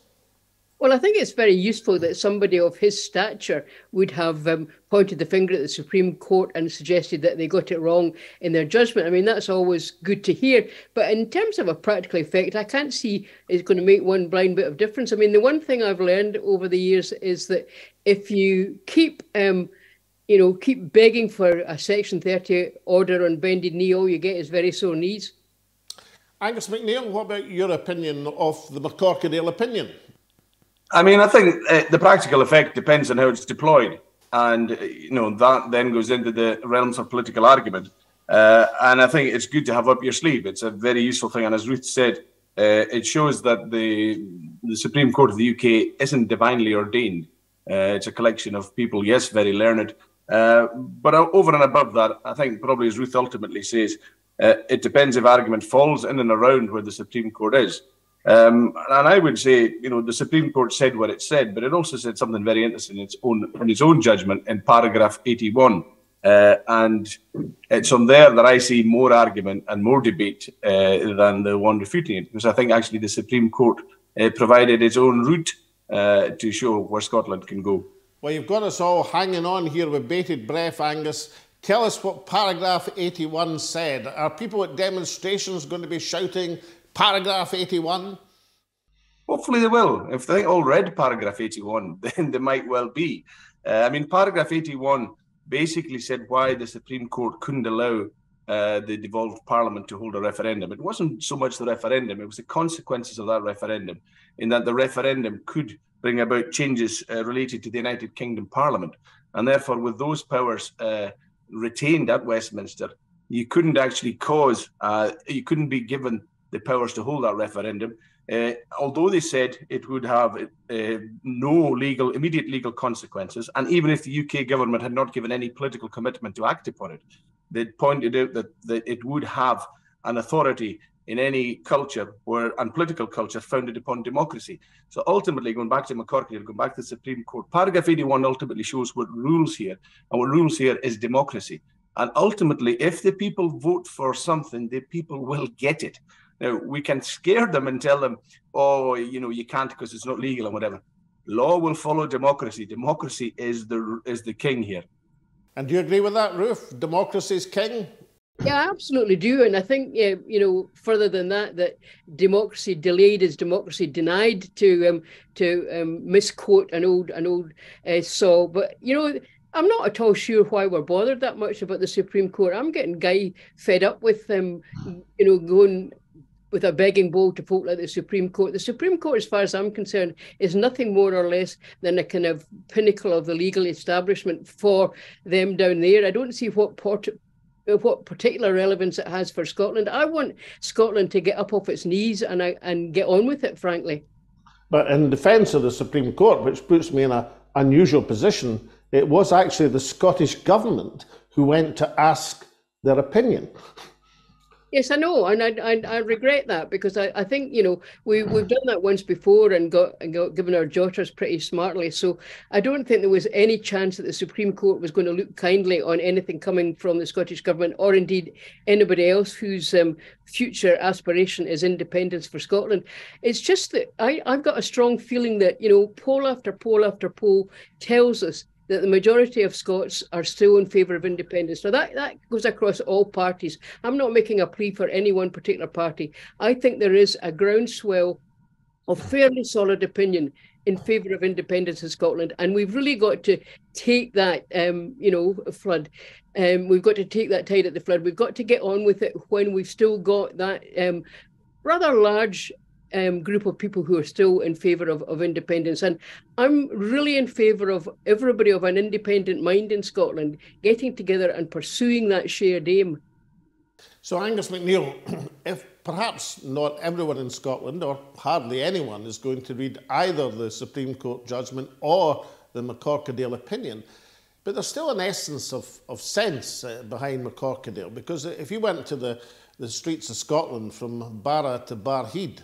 K: Well, I think it's very useful that somebody of his stature would have um, pointed the finger at the Supreme Court and suggested that they got it wrong in their judgment. I mean, that's always good to hear. But in terms of a practical effect, I can't see it's going to make one blind bit of difference. I mean, the one thing I've learned over the years is that if you keep um, you know, keep begging for a Section 30 order on bended knee, all you get is very sore knees.
A: Angus MacNeil, what about your opinion of the McCorquodale opinion?
L: I mean, I think uh, the practical effect depends on how it's deployed, and uh, you know that then goes into the realms of political argument. Uh, and I think it's good to have up your sleeve. It's a very useful thing, and as Ruth said, uh, it shows that the the Supreme Court of the UK isn't divinely ordained. Uh, it's a collection of people, yes, very learned, uh, but over and above that, I think probably as Ruth ultimately says, it depends if argument falls in and around where the Supreme Court is. Um, and I would say, you know, the Supreme Court said what it said, but it also said something very interesting in its own in its own judgment in paragraph 81. Uh, and it's on there that I see more argument and more debate uh, than the one refuting it, because I think actually the Supreme Court uh, provided its own route uh, to show where Scotland can go.
A: Well, you've got us all hanging on here with bated breath, Angus. Tell us what paragraph 81 said. Are people at demonstrations going to be shouting paragraph 81?
L: Hopefully they will. If they all read paragraph 81, then they might well be. Uh, I mean, paragraph 81 basically said why the Supreme Court couldn't allow uh, the devolved parliament to hold a referendum. It wasn't so much the referendum, it was the consequences of that referendum, in that the referendum could bring about changes uh, related to the United Kingdom Parliament. And therefore, with those powers uh, retained at Westminster, you couldn't actually cause, uh, you couldn't be given the powers to hold that referendum. Uh, although they said it would have uh, no legal, immediate legal consequences, and even if the UK government had not given any political commitment to act upon it, they pointed out that, that it would have an authority in any culture where and political culture founded upon democracy. So ultimately, going back to McCorkey, going back to the Supreme Court, paragraph 81 ultimately shows what rules here, and what rules here is democracy. And ultimately, if the people vote for something, the people will get it. Now, we can scare them and tell them, oh, you know, you can't because it's not legal and whatever. Law will follow democracy. Democracy is the is the king here.
A: And do you agree with that, Ruth? Democracy is king?
K: Yeah, I absolutely do, and I think yeah, you know further than that, that democracy delayed is democracy denied. To um, to um, misquote an old an old uh, saw, but you know. I'm not at all sure why we're bothered that much about the Supreme Court. I'm getting guy fed up with them, um, you know, going with a begging bowl to folk like the Supreme Court. The Supreme Court, as far as I'm concerned, is nothing more or less than a kind of pinnacle of the legal establishment for them down there. I don't see what port- what particular relevance it has for Scotland. I want Scotland to get up off its knees and I, and get on with it, frankly.
A: But in defence of the Supreme Court, which puts me in an unusual position, it was actually the Scottish government who went to ask their opinion.
K: Yes, I know, and I, I, I regret that because I, I think you know we we've done that once before and got and got given our jotters pretty smartly. So I don't think there was any chance that the Supreme Court was going to look kindly on anything coming from the Scottish government or indeed anybody else whose um, future aspiration is independence for Scotland. It's just that I I've got a strong feeling that you know poll after poll after poll tells us that the majority of Scots are still in favour of independence. Now, that, that goes across all parties. I'm not making a plea for any one particular party. I think there is a groundswell of fairly solid opinion in favour of independence in Scotland, and we've really got to take that, um, you know, flood. Um, we've got to take that tide at the flood. We've got to get on with it when we've still got that um, rather large um, group of people who are still in favour of, of independence. And I'm really in favour of everybody of an independent mind in Scotland getting together and pursuing that shared aim.
A: So, Angus MacNeil, if perhaps not everyone in Scotland, or hardly anyone, is going to read either the Supreme Court judgment or the McCorquodale opinion, but there's still an essence of, of sense uh, behind McCorquodale, because if you went to the, the streets of Scotland from Barra to Barrhead,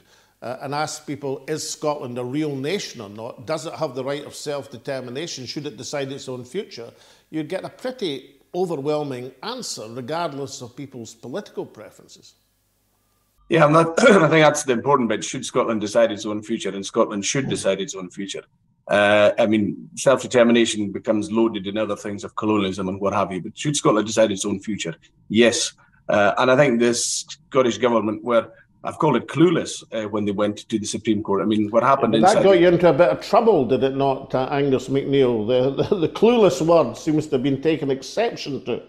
A: uh, and ask people, is Scotland a real nation or not? Does it have the right of self-determination? Should it decide its own future? You'd get a pretty overwhelming answer, regardless of people's political preferences.
L: Yeah, i think that's the important bit. Should Scotland decide its own future? And Scotland should decide its own future. Uh, I mean, self determination becomes loaded in other things of colonialism and what have you. But should Scotland decide its own future? Yes. Uh, and I think this Scottish government were I've called it clueless uh, when they went to the Supreme Court. I mean, what happened?
A: Yeah, that got you into a bit of trouble, did it not, uh, Angus MacNeil? The, the, the clueless word seems to have been taken exception to.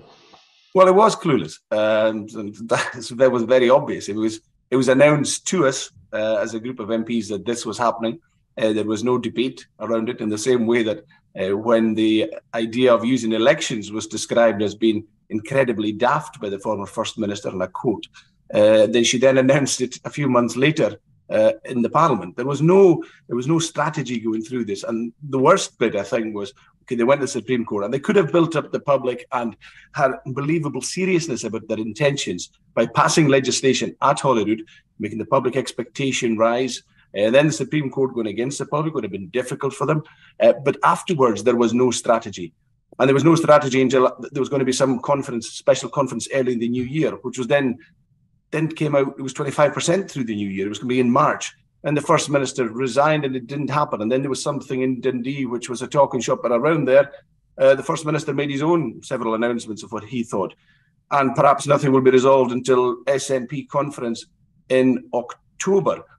L: Well, it was clueless, and that, that was very obvious. It was it was announced to us uh, as a group of MPs that this was happening. Uh, there was no debate around it in the same way that uh, when the idea of using elections was described as being incredibly daft by the former First Minister, and I quote, uh, then she then announced it a few months later uh, in the Parliament. There was no there was no strategy going through this, and the worst bit I think was okay. They went to the Supreme Court, and they could have built up the public and had unbelievable seriousness about their intentions by passing legislation at Holyrood, making the public expectation rise. And uh, then the Supreme Court going against the public would have been difficult for them. Uh, but afterwards, there was no strategy. And there was no strategy until there was going to be some conference, special conference early in the new year, which was then then came out, it was 25% through the new year. It was going to be in March. And the First Minister resigned and it didn't happen. And then there was something in Dundee, which was a talking shop. But around there, uh, the First Minister made his own several announcements of what he thought. And perhaps nothing will be resolved until SNP conference in October,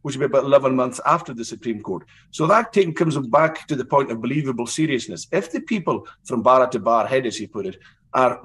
L: which will be about 11 months after the Supreme Court. So that thing comes back to the point of believable seriousness. If the people from Barra to Barrhead, as he put it, are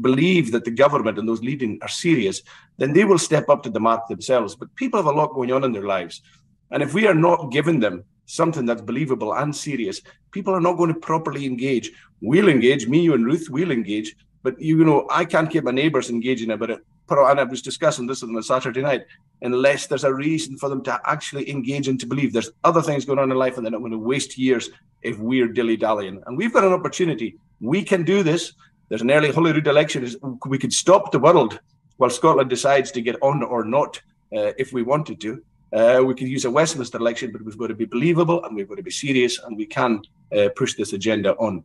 L: believe that the government and those leading are serious, then they will step up to the mark themselves. But people have a lot going on in their lives. And if we are not giving them something that's believable and serious, people are not going to properly engage. We'll engage, me, you, and Ruth, we'll engage. But you know, I can't keep my neighbours engaging about it. And I was discussing this on a Saturday night, unless there's a reason for them to actually engage and to believe there's other things going on in life and they're not going to waste years if we're dilly dallying. And we've got an opportunity. We can do this there's an early Holyrood election. We could stop the world while Scotland decides to get on or not uh, if we wanted to. Uh, we could use a Westminster election, but we've got to be believable and we've got to be serious and we can uh, push this agenda on.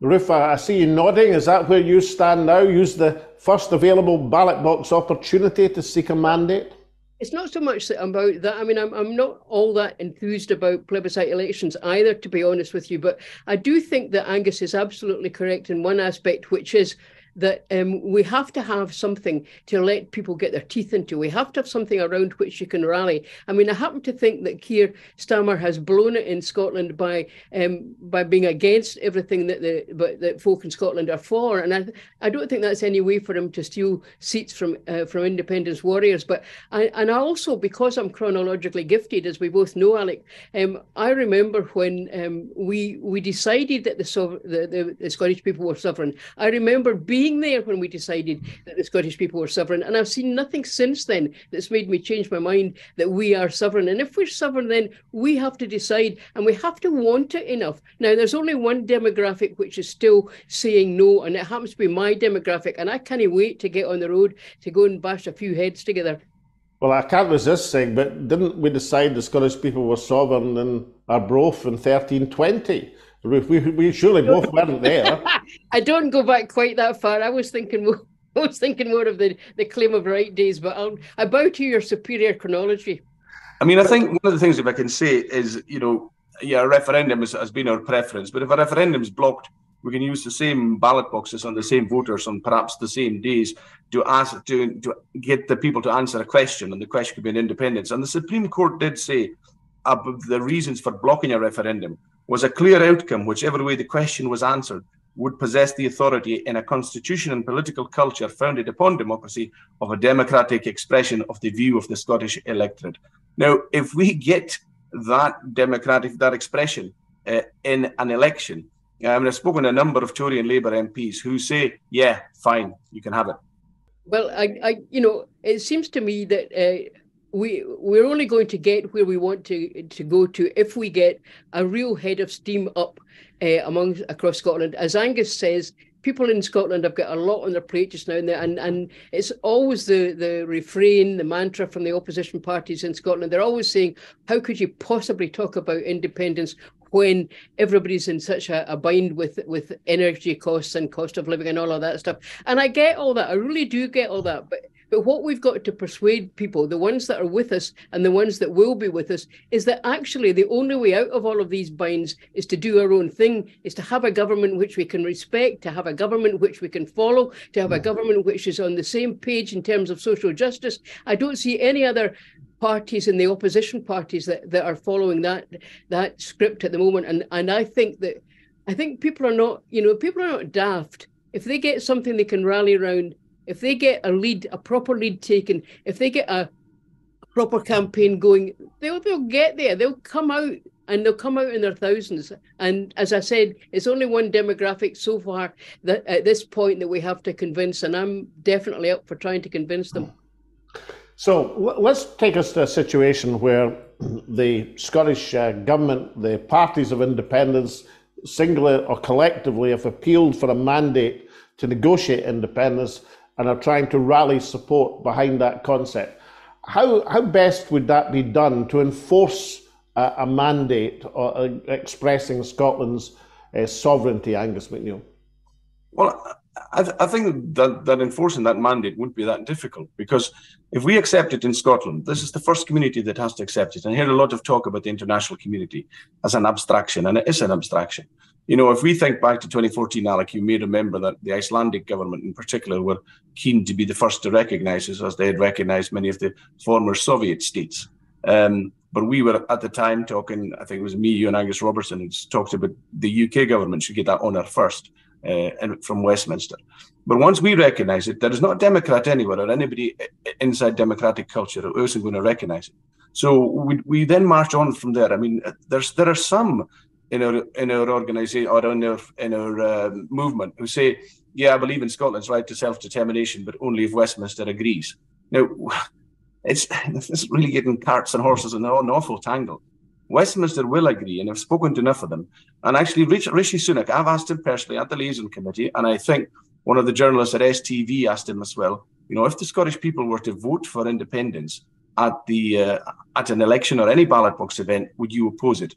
A: Rufa, I see you nodding. Is that where you stand now? Use the first available ballot box opportunity to seek a mandate?
K: It's not so much about that. I mean, I'm, I'm not all that enthused about plebiscite elections either, to be honest with you. But I do think that Angus is absolutely correct in one aspect, which is that um, we have to have something to let people get their teeth into. We have to have something around which you can rally. I mean, I happen to think that Keir Starmer has blown it in Scotland by um, by being against everything that the but that folk in Scotland are for, and I I don't think that's any way for him to steal seats from uh, from independence warriors. But I, and I also because I'm chronologically gifted, as we both know, Alec, um, I remember when um, we we decided that the, the, the the Scottish people were sovereign. I remember being there when we decided that the Scottish people were sovereign, and I've seen nothing since then that's made me change my mind that we are sovereign. And if we're sovereign, then we have to decide, and we have to want it enough. Now, there's only one demographic which is still saying no, and it happens to be my demographic, and I can't wait to get on the road to go and bash a few heads together.
A: Well, I can't resist saying, but didn't we decide the Scottish people were sovereign in Arbroath in 1320? We, we, we surely both weren't there.
K: I don't go back quite that far. I was thinking more, I was thinking more of the, the claim of right days, but I'll, I bow to your superior chronology.
L: I mean, I think one of the things, if I can say, is, you know, yeah, a referendum has, has been our preference, but if a referendum is blocked, we can use the same ballot boxes on the same voters on perhaps the same days to ask to, to get the people to answer a question, and the question could be an independence. And the Supreme Court did say uh, the reasons for blocking a referendum was a clear outcome, whichever way the question was answered, would possess the authority in a constitution and political culture founded upon democracy of a democratic expression of the view of the Scottish electorate. Now, if we get that democratic, that expression uh, in an election, I mean, I've spoken to a number of Tory and Labour MPs who say, yeah, fine, you can have it.
K: Well, I, I you know, it seems to me that uh, we we're only going to get where we want to to go to if we get a real head of steam up uh, among across Scotland. As Angus says, people in Scotland have got a lot on their plate just now, and and, and it's always the the refrain, the mantra from the opposition parties in Scotland. They're always saying, "How could you possibly talk about independence when everybody's in such a, a, bind with with energy costs and cost of living and all of that stuff?" And I get all that. I really do get all that, but but what we've got to persuade people, the ones that are with us and the ones that will be with us, is that actually the only way out of all of these binds is to do our own thing, is to have a government which we can respect, to have a government which we can follow, to have a government which is on the same page in terms of social justice. I don't see any other parties in the opposition parties that, that are following that that script at the moment. And and I think that I think people are not, you know, people are not daft. If they get something they can rally around if they get a lead, a proper lead taken, if they get a proper campaign going, they'll they'll get there. They'll come out and they'll come out in their thousands. And as I said, it's only one demographic so far that at this point that we have to convince, and I'm definitely up for trying to convince them.
A: So let's take us to a situation where the Scottish uh, government, the parties of independence, singly or collectively, have appealed for a mandate to negotiate independence and are trying to rally support behind that concept. How, how best would that be done to enforce a, a mandate or, uh, expressing Scotland's uh, sovereignty, Angus MacNeil?
L: Well, I, th- I, think that, that enforcing that mandate wouldn't be that difficult because if we accept it in Scotland, this is the first community that has to accept it. And I hear a lot of talk about the international community as an abstraction, and it is an abstraction you know, if we think back to 2014, Alec, you may remember that the Icelandic government in particular were keen to be the first to recognize us as they had recognized many of the former Soviet states. Um, but we were at the time talking, I think it was me, you, and Angus Robertson, who talked about the UK government should get that honour first uh, from Westminster. But once we recognise it, there is not a Democrat anywhere or anybody inside democratic culture who isn't going to recognise it. So we, we then march on from there. I mean, there's there are some in our in our organisation or in our in our uh, movement who say, "Yeah, I believe in Scotland's right to self determination, but only if Westminster agrees." Now, it's it's really getting carts and horses in an awful tangle. Westminster will agree, and I've spoken to enough of them. And actually, Rishi Sunak, I've asked him personally at the liaison committee, and I think one of the journalists at STV asked him as well. You know, if the Scottish people were to vote for independence at the uh, at an election or any ballot box event, would you oppose it?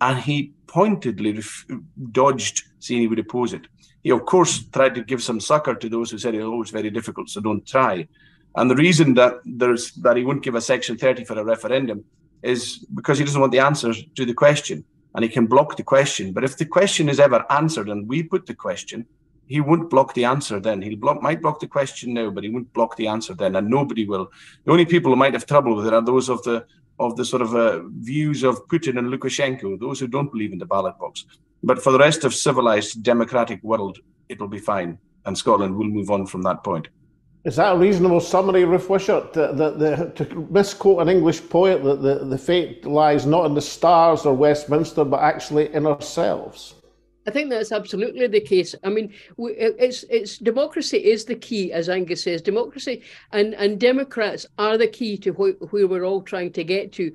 L: And he pointedly ref- dodged saying he would oppose it. He, of course, tried to give some succor to those who said, oh, it's very difficult, so don't try. And the reason that there's that he wouldn't give a Section 30 for a referendum is because he doesn't want the answers to the question and he can block the question. But if the question is ever answered and we put the question, he won't block the answer then. He'll block, might block the question now, but he won't block the answer then, and nobody will. The only people who might have trouble with it are those of the of the sort of uh, views of Putin and Lukashenko, those who don't believe in the ballot box. But for the rest of civilized democratic world, it will be fine, and Scotland will move on from that point.
A: Is that a reasonable summary, Ruth Wishart? That, that, to misquote an English poet, that the, the fate lies not in the stars or Westminster, but actually in ourselves?
K: I think that's absolutely the case. I mean, it's it's democracy is the key, as Angus says. Democracy and and Democrats are the key to wh- where we're all trying to get to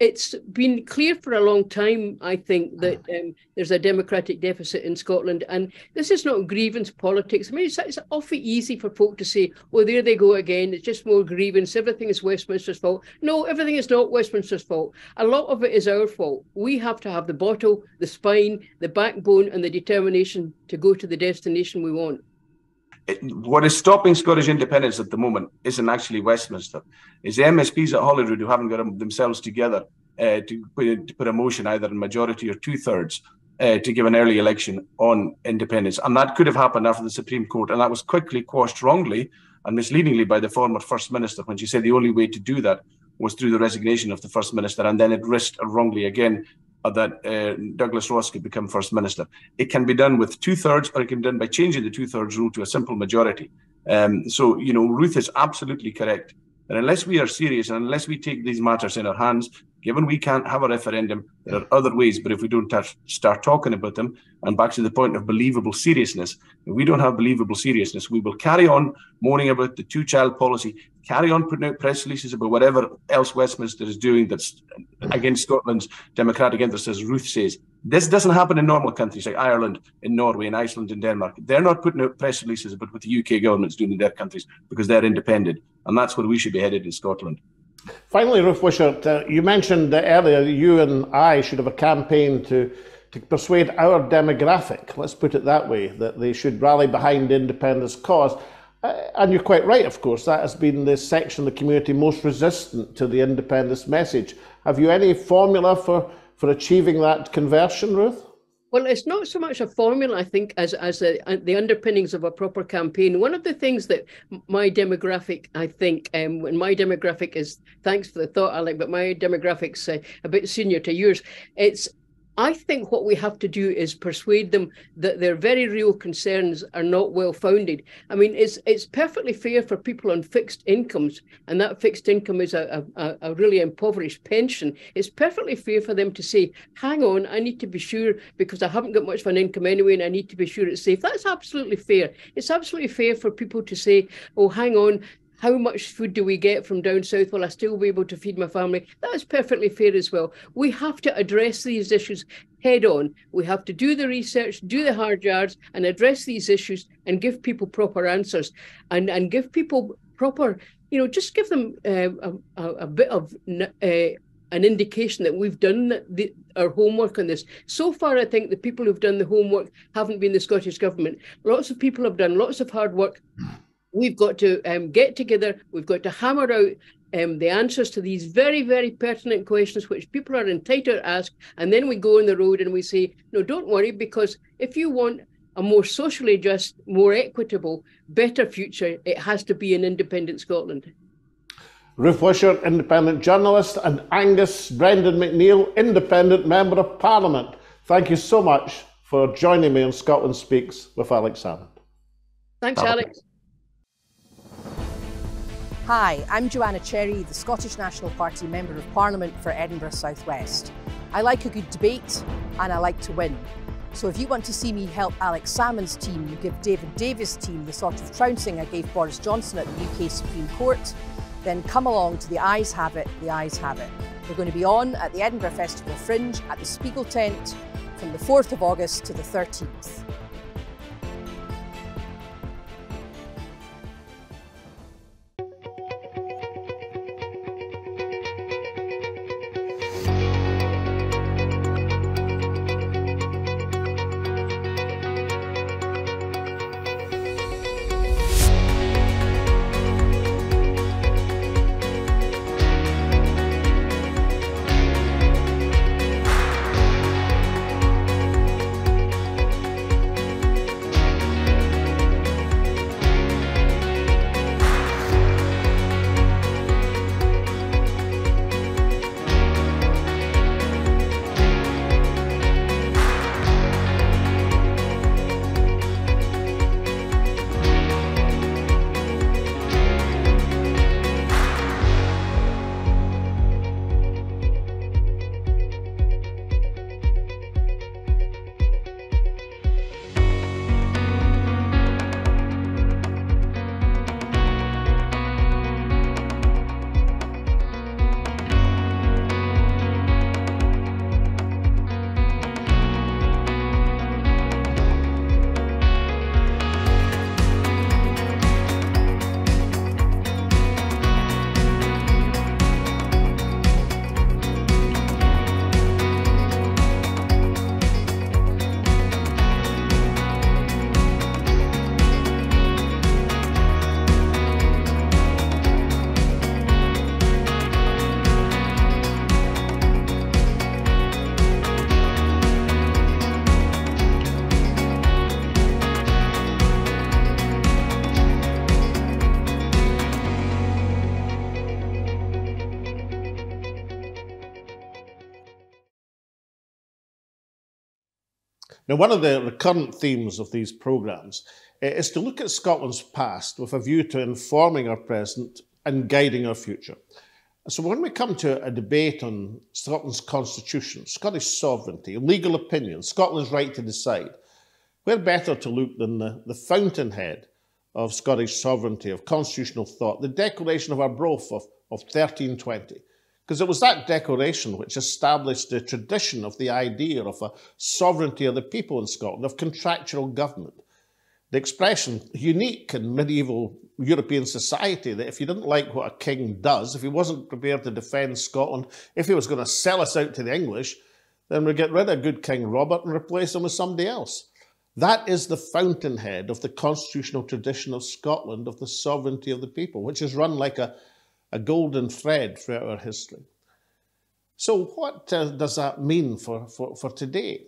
K: it's been clear for a long time, I think, that um, there's a democratic deficit in Scotland. And this is not grievance politics. I mean, it's, it's awfully easy for folk to say, oh, there they go again. It's just more grievance. Everything is Westminster's fault. No, everything is not Westminster's fault. A lot of it is our fault. We have to have the bottle, the spine, the backbone, and the determination to go to the destination we want
L: what is stopping Scottish independence at the moment isn't actually Westminster. It's the MSPs at Holyrood who haven't got themselves together uh, to, put, to put a motion either in majority or two thirds uh, to give an early election on independence. And that could have happened after the Supreme Court. And that was quickly quashed wrongly and misleadingly by the former First Minister when she said the only way to do that was through the resignation of the First Minister. And then it risked wrongly again that uh, Douglas Ross could become First Minister. It can be done with two thirds, or it can be done by changing the two thirds rule to a simple majority. Um, so, you know, Ruth is absolutely correct. And unless we are serious and unless we take these matters in our hands, given we can't have a referendum, there are other ways. But if we don't start talking about them, and back to the point of believable seriousness, if we don't have believable seriousness, we will carry on moaning about the two child policy, carry on putting out press releases about whatever else Westminster is doing that's against Scotland's democratic interests, as Ruth says. This doesn't happen in normal countries like Ireland, in Norway, in Iceland, in Denmark. They're not putting out press releases about what the UK government's doing in their countries because they're independent. And that's where we should be headed in Scotland.
A: Finally, Ruth Wishart, uh, you mentioned earlier you and I should have a campaign to, to persuade our demographic, let's put it that way, that they should rally behind independence cause. Uh, and you're quite right, of course, that has been the section of the community most resistant to the independence message. Have you any formula for, for achieving that conversion, Ruth?
K: Well, it's not so much a formula, I think, as as a, a, the underpinnings of a proper campaign. One of the things that my demographic, I think, um, and my demographic is thanks for the thought, Alec, but my demographic's uh, a bit senior to yours. It's I think what we have to do is persuade them that their very real concerns are not well founded. I mean, it's it's perfectly fair for people on fixed incomes, and that fixed income is a, a, a really impoverished pension. It's perfectly fair for them to say, hang on, I need to be sure because I haven't got much of an income anyway, and I need to be sure it's safe. That's absolutely fair. It's absolutely fair for people to say, oh, hang on, how much food do we get from down south? Will I still be able to feed my family? That is perfectly fair as well. We have to address these issues head on. We have to do the research, do the hard yards, and address these issues and give people proper answers and, and give people proper, you know, just give them uh, a, a, bit of uh, an indication that we've done the, our homework on this. So far, I think the people who've done the homework haven't been the Scottish Government. Lots of people have done lots of hard work we've got to um, get together, we've got to hammer out um, the answers to these very, very pertinent questions which people are entitled to ask. And then we go on the road and we say, no, don't worry, because if you want a more socially just, more equitable, better future, it has to be an independent Scotland.
A: Ruth Wishart, independent journalist, and Angus Brendan MacNeil, independent member of Parliament. Thank you so much for joining me on Scotland Speaks with Alex Salmond.
K: Thanks, Alex.
E: Hi, I'm Joanna Cherry, the Scottish National Party Member of Parliament for Edinburgh South West. I like a good debate and I like to win. So if you want to see me help Alex Salmond's team you give David Davis' team the sort of trouncing I gave Boris Johnson at the UK Supreme Court, then come along to the Ayes Have It, the Ayes Have It. We're going to be on at the Edinburgh Festival Fringe at the Spiegel Tent from the 4th of August to the 13th.
A: Now, one of the recurrent themes of these programmes eh, is to look at Scotland's past with a view to informing our present and guiding our future. So when we come to a debate on Scotland's constitution, Scottish sovereignty, legal opinion, Scotland's right to decide, where better to look than the, the fountainhead of Scottish sovereignty, of constitutional thought, the Declaration of Arbroath of, of 1320. Because it was that declaration which established the tradition of the idea of a sovereignty of the people in Scotland, of contractual government. The expression, unique in medieval European society, that if you didn't like what a king does, if he wasn't prepared to defend Scotland, if he was going to sell us out to the English, then we get rid of good King Robert and replace him with somebody else. That is the fountainhead of the constitutional tradition of Scotland, of the sovereignty of the people, which is run like a, a golden thread throughout our history. So, what uh, does that mean for, for, for today?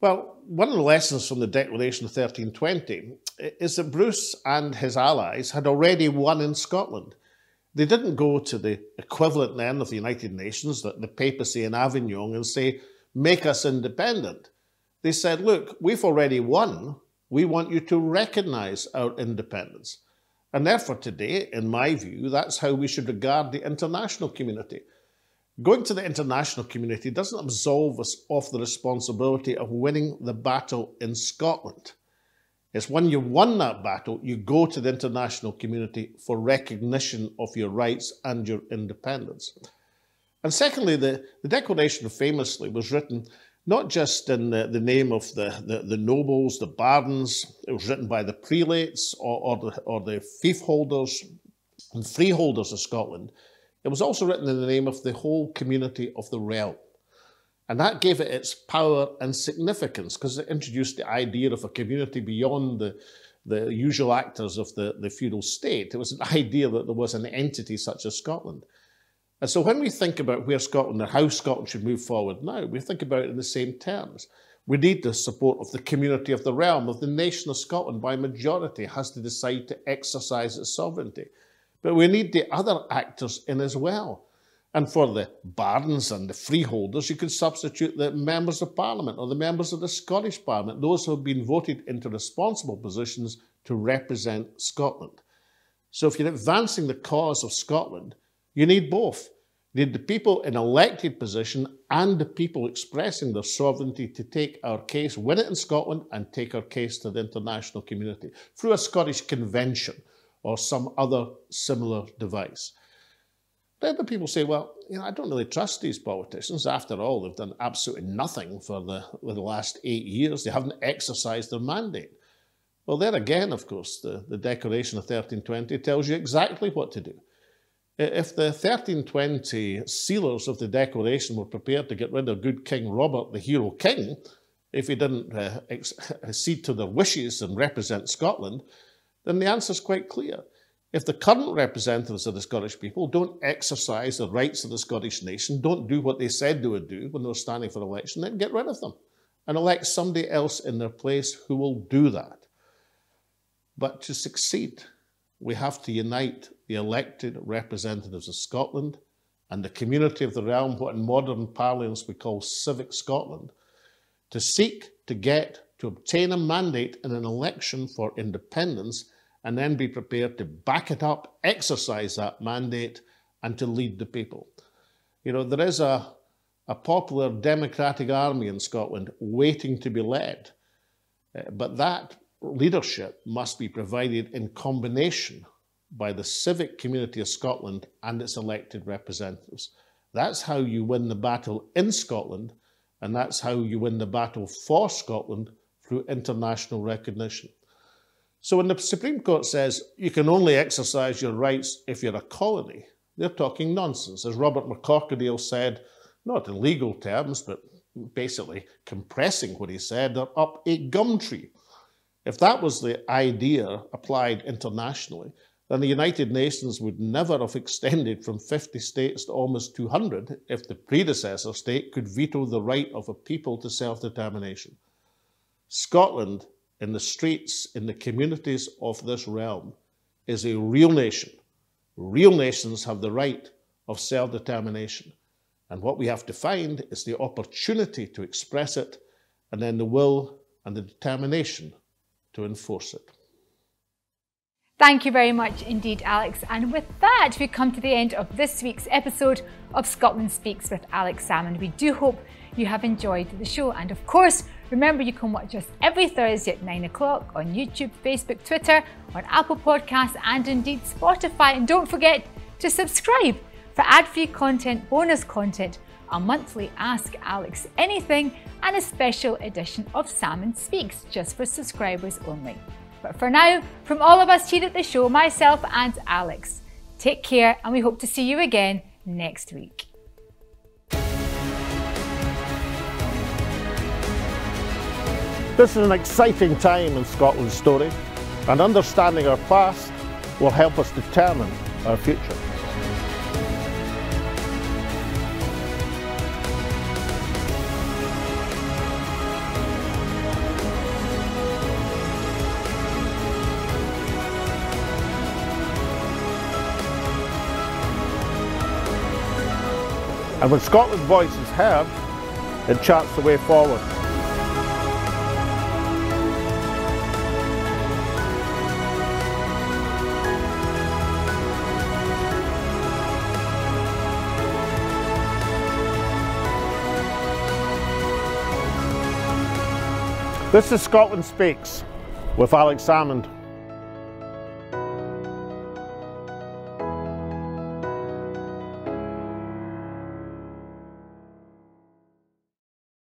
A: Well, one of the lessons from the Declaration of 1320 is that Bruce and his allies had already won in Scotland. They didn't go to the equivalent then of the United Nations, the, the papacy in Avignon, and say, make us independent. They said, look, we've already won. We want you to recognize our independence. And therefore, today, in my view, that's how we should regard the international community. Going to the international community doesn't absolve us of the responsibility of winning the battle in Scotland. It's when you've won that battle, you go to the international community for recognition of your rights and your independence. And secondly, the, the Declaration famously was written not just in the, the name of the, the, the, nobles, the barons, it was written by the prelates or, or, the, or the fief holders and freeholders of Scotland. It was also written in the name of the whole community of the realm. And that gave it its power and significance because it introduced the idea of a community beyond the, the usual actors of the, the feudal state. It was an idea that there was an entity such as Scotland. And so when we think about where Scotland or how Scotland should move forward now, we think about it in the same terms. We need the support of the community of the realm, of the nation of Scotland by majority has to decide to exercise its sovereignty. But we need the other actors in as well. And for the barons and the freeholders, you could substitute the members of parliament or the members of the Scottish parliament, those who have been voted into responsible positions to represent Scotland. So if you're advancing the cause of Scotland, you need both. Need the people in elected position and the people expressing their sovereignty to take our case, win it in Scotland, and take our case to the international community through a Scottish convention or some other similar device. Then the people say, well, you know, I don't really trust these politicians. After all, they've done absolutely nothing for the, the last eight years. They haven't exercised their mandate. Well, there again, of course, the, the Declaration of 1320 tells you exactly what to do. If the 1320 sealers of the Declaration were prepared to get rid of good King Robert, the hero king, if he didn't uh, accede to their wishes and represent Scotland, then the answer is quite clear. If the current representatives of the Scottish people don't exercise the rights of the Scottish nation, don't do what they said they would do when they were standing for election, then get rid of them and elect somebody else in their place who will do that. But to succeed, we have to unite the elected representatives of Scotland and the community of the realm, what in modern parlance we call civic Scotland, to seek to get to obtain a mandate in an election for independence and then be prepared to back it up, exercise that mandate, and to lead the people. You know, there is a, a popular democratic army in Scotland waiting to be led, uh, but that leadership must be provided in combination by the civic community of Scotland and its elected representatives. That's how you win the battle in Scotland, and that's how you win the battle for Scotland through international recognition. So when the Supreme Court says you can only exercise your rights if you're a colony, they're talking nonsense. As Robert McCorquodale said, not in legal terms, but basically compressing what he said, they're up a gum tree. If that was the idea applied internationally, then the United Nations would never have extended from 50 states to almost 200 if the predecessor state could veto the right of a people to self-determination. Scotland, in the streets, in the communities of this realm, is a real nation. Real nations have the right of self-determination. And what we have to find is the opportunity to express it and then the will and the determination to enforce it.
B: Thank you very much indeed, Alex. And with that, we come to the end of this week's episode of Scotland Speaks with Alex Salmond. We do hope you have enjoyed the show. And of course, remember you can watch us every Thursday at 9 o'clock on YouTube, Facebook, Twitter, on Apple Podcasts, and indeed Spotify. And don't forget to subscribe for ad free content, bonus content, a monthly Ask Alex Anything, and a special edition of Salmond Speaks just for subscribers only. But for now, from all of us here at the show, myself and Alex, take care and we hope to see you again next week.
A: This is an exciting time in Scotland's story, and understanding our past will help us determine our future. And when Scotland's voice is heard, it charts the way forward. This is Scotland Speaks with Alex Salmond.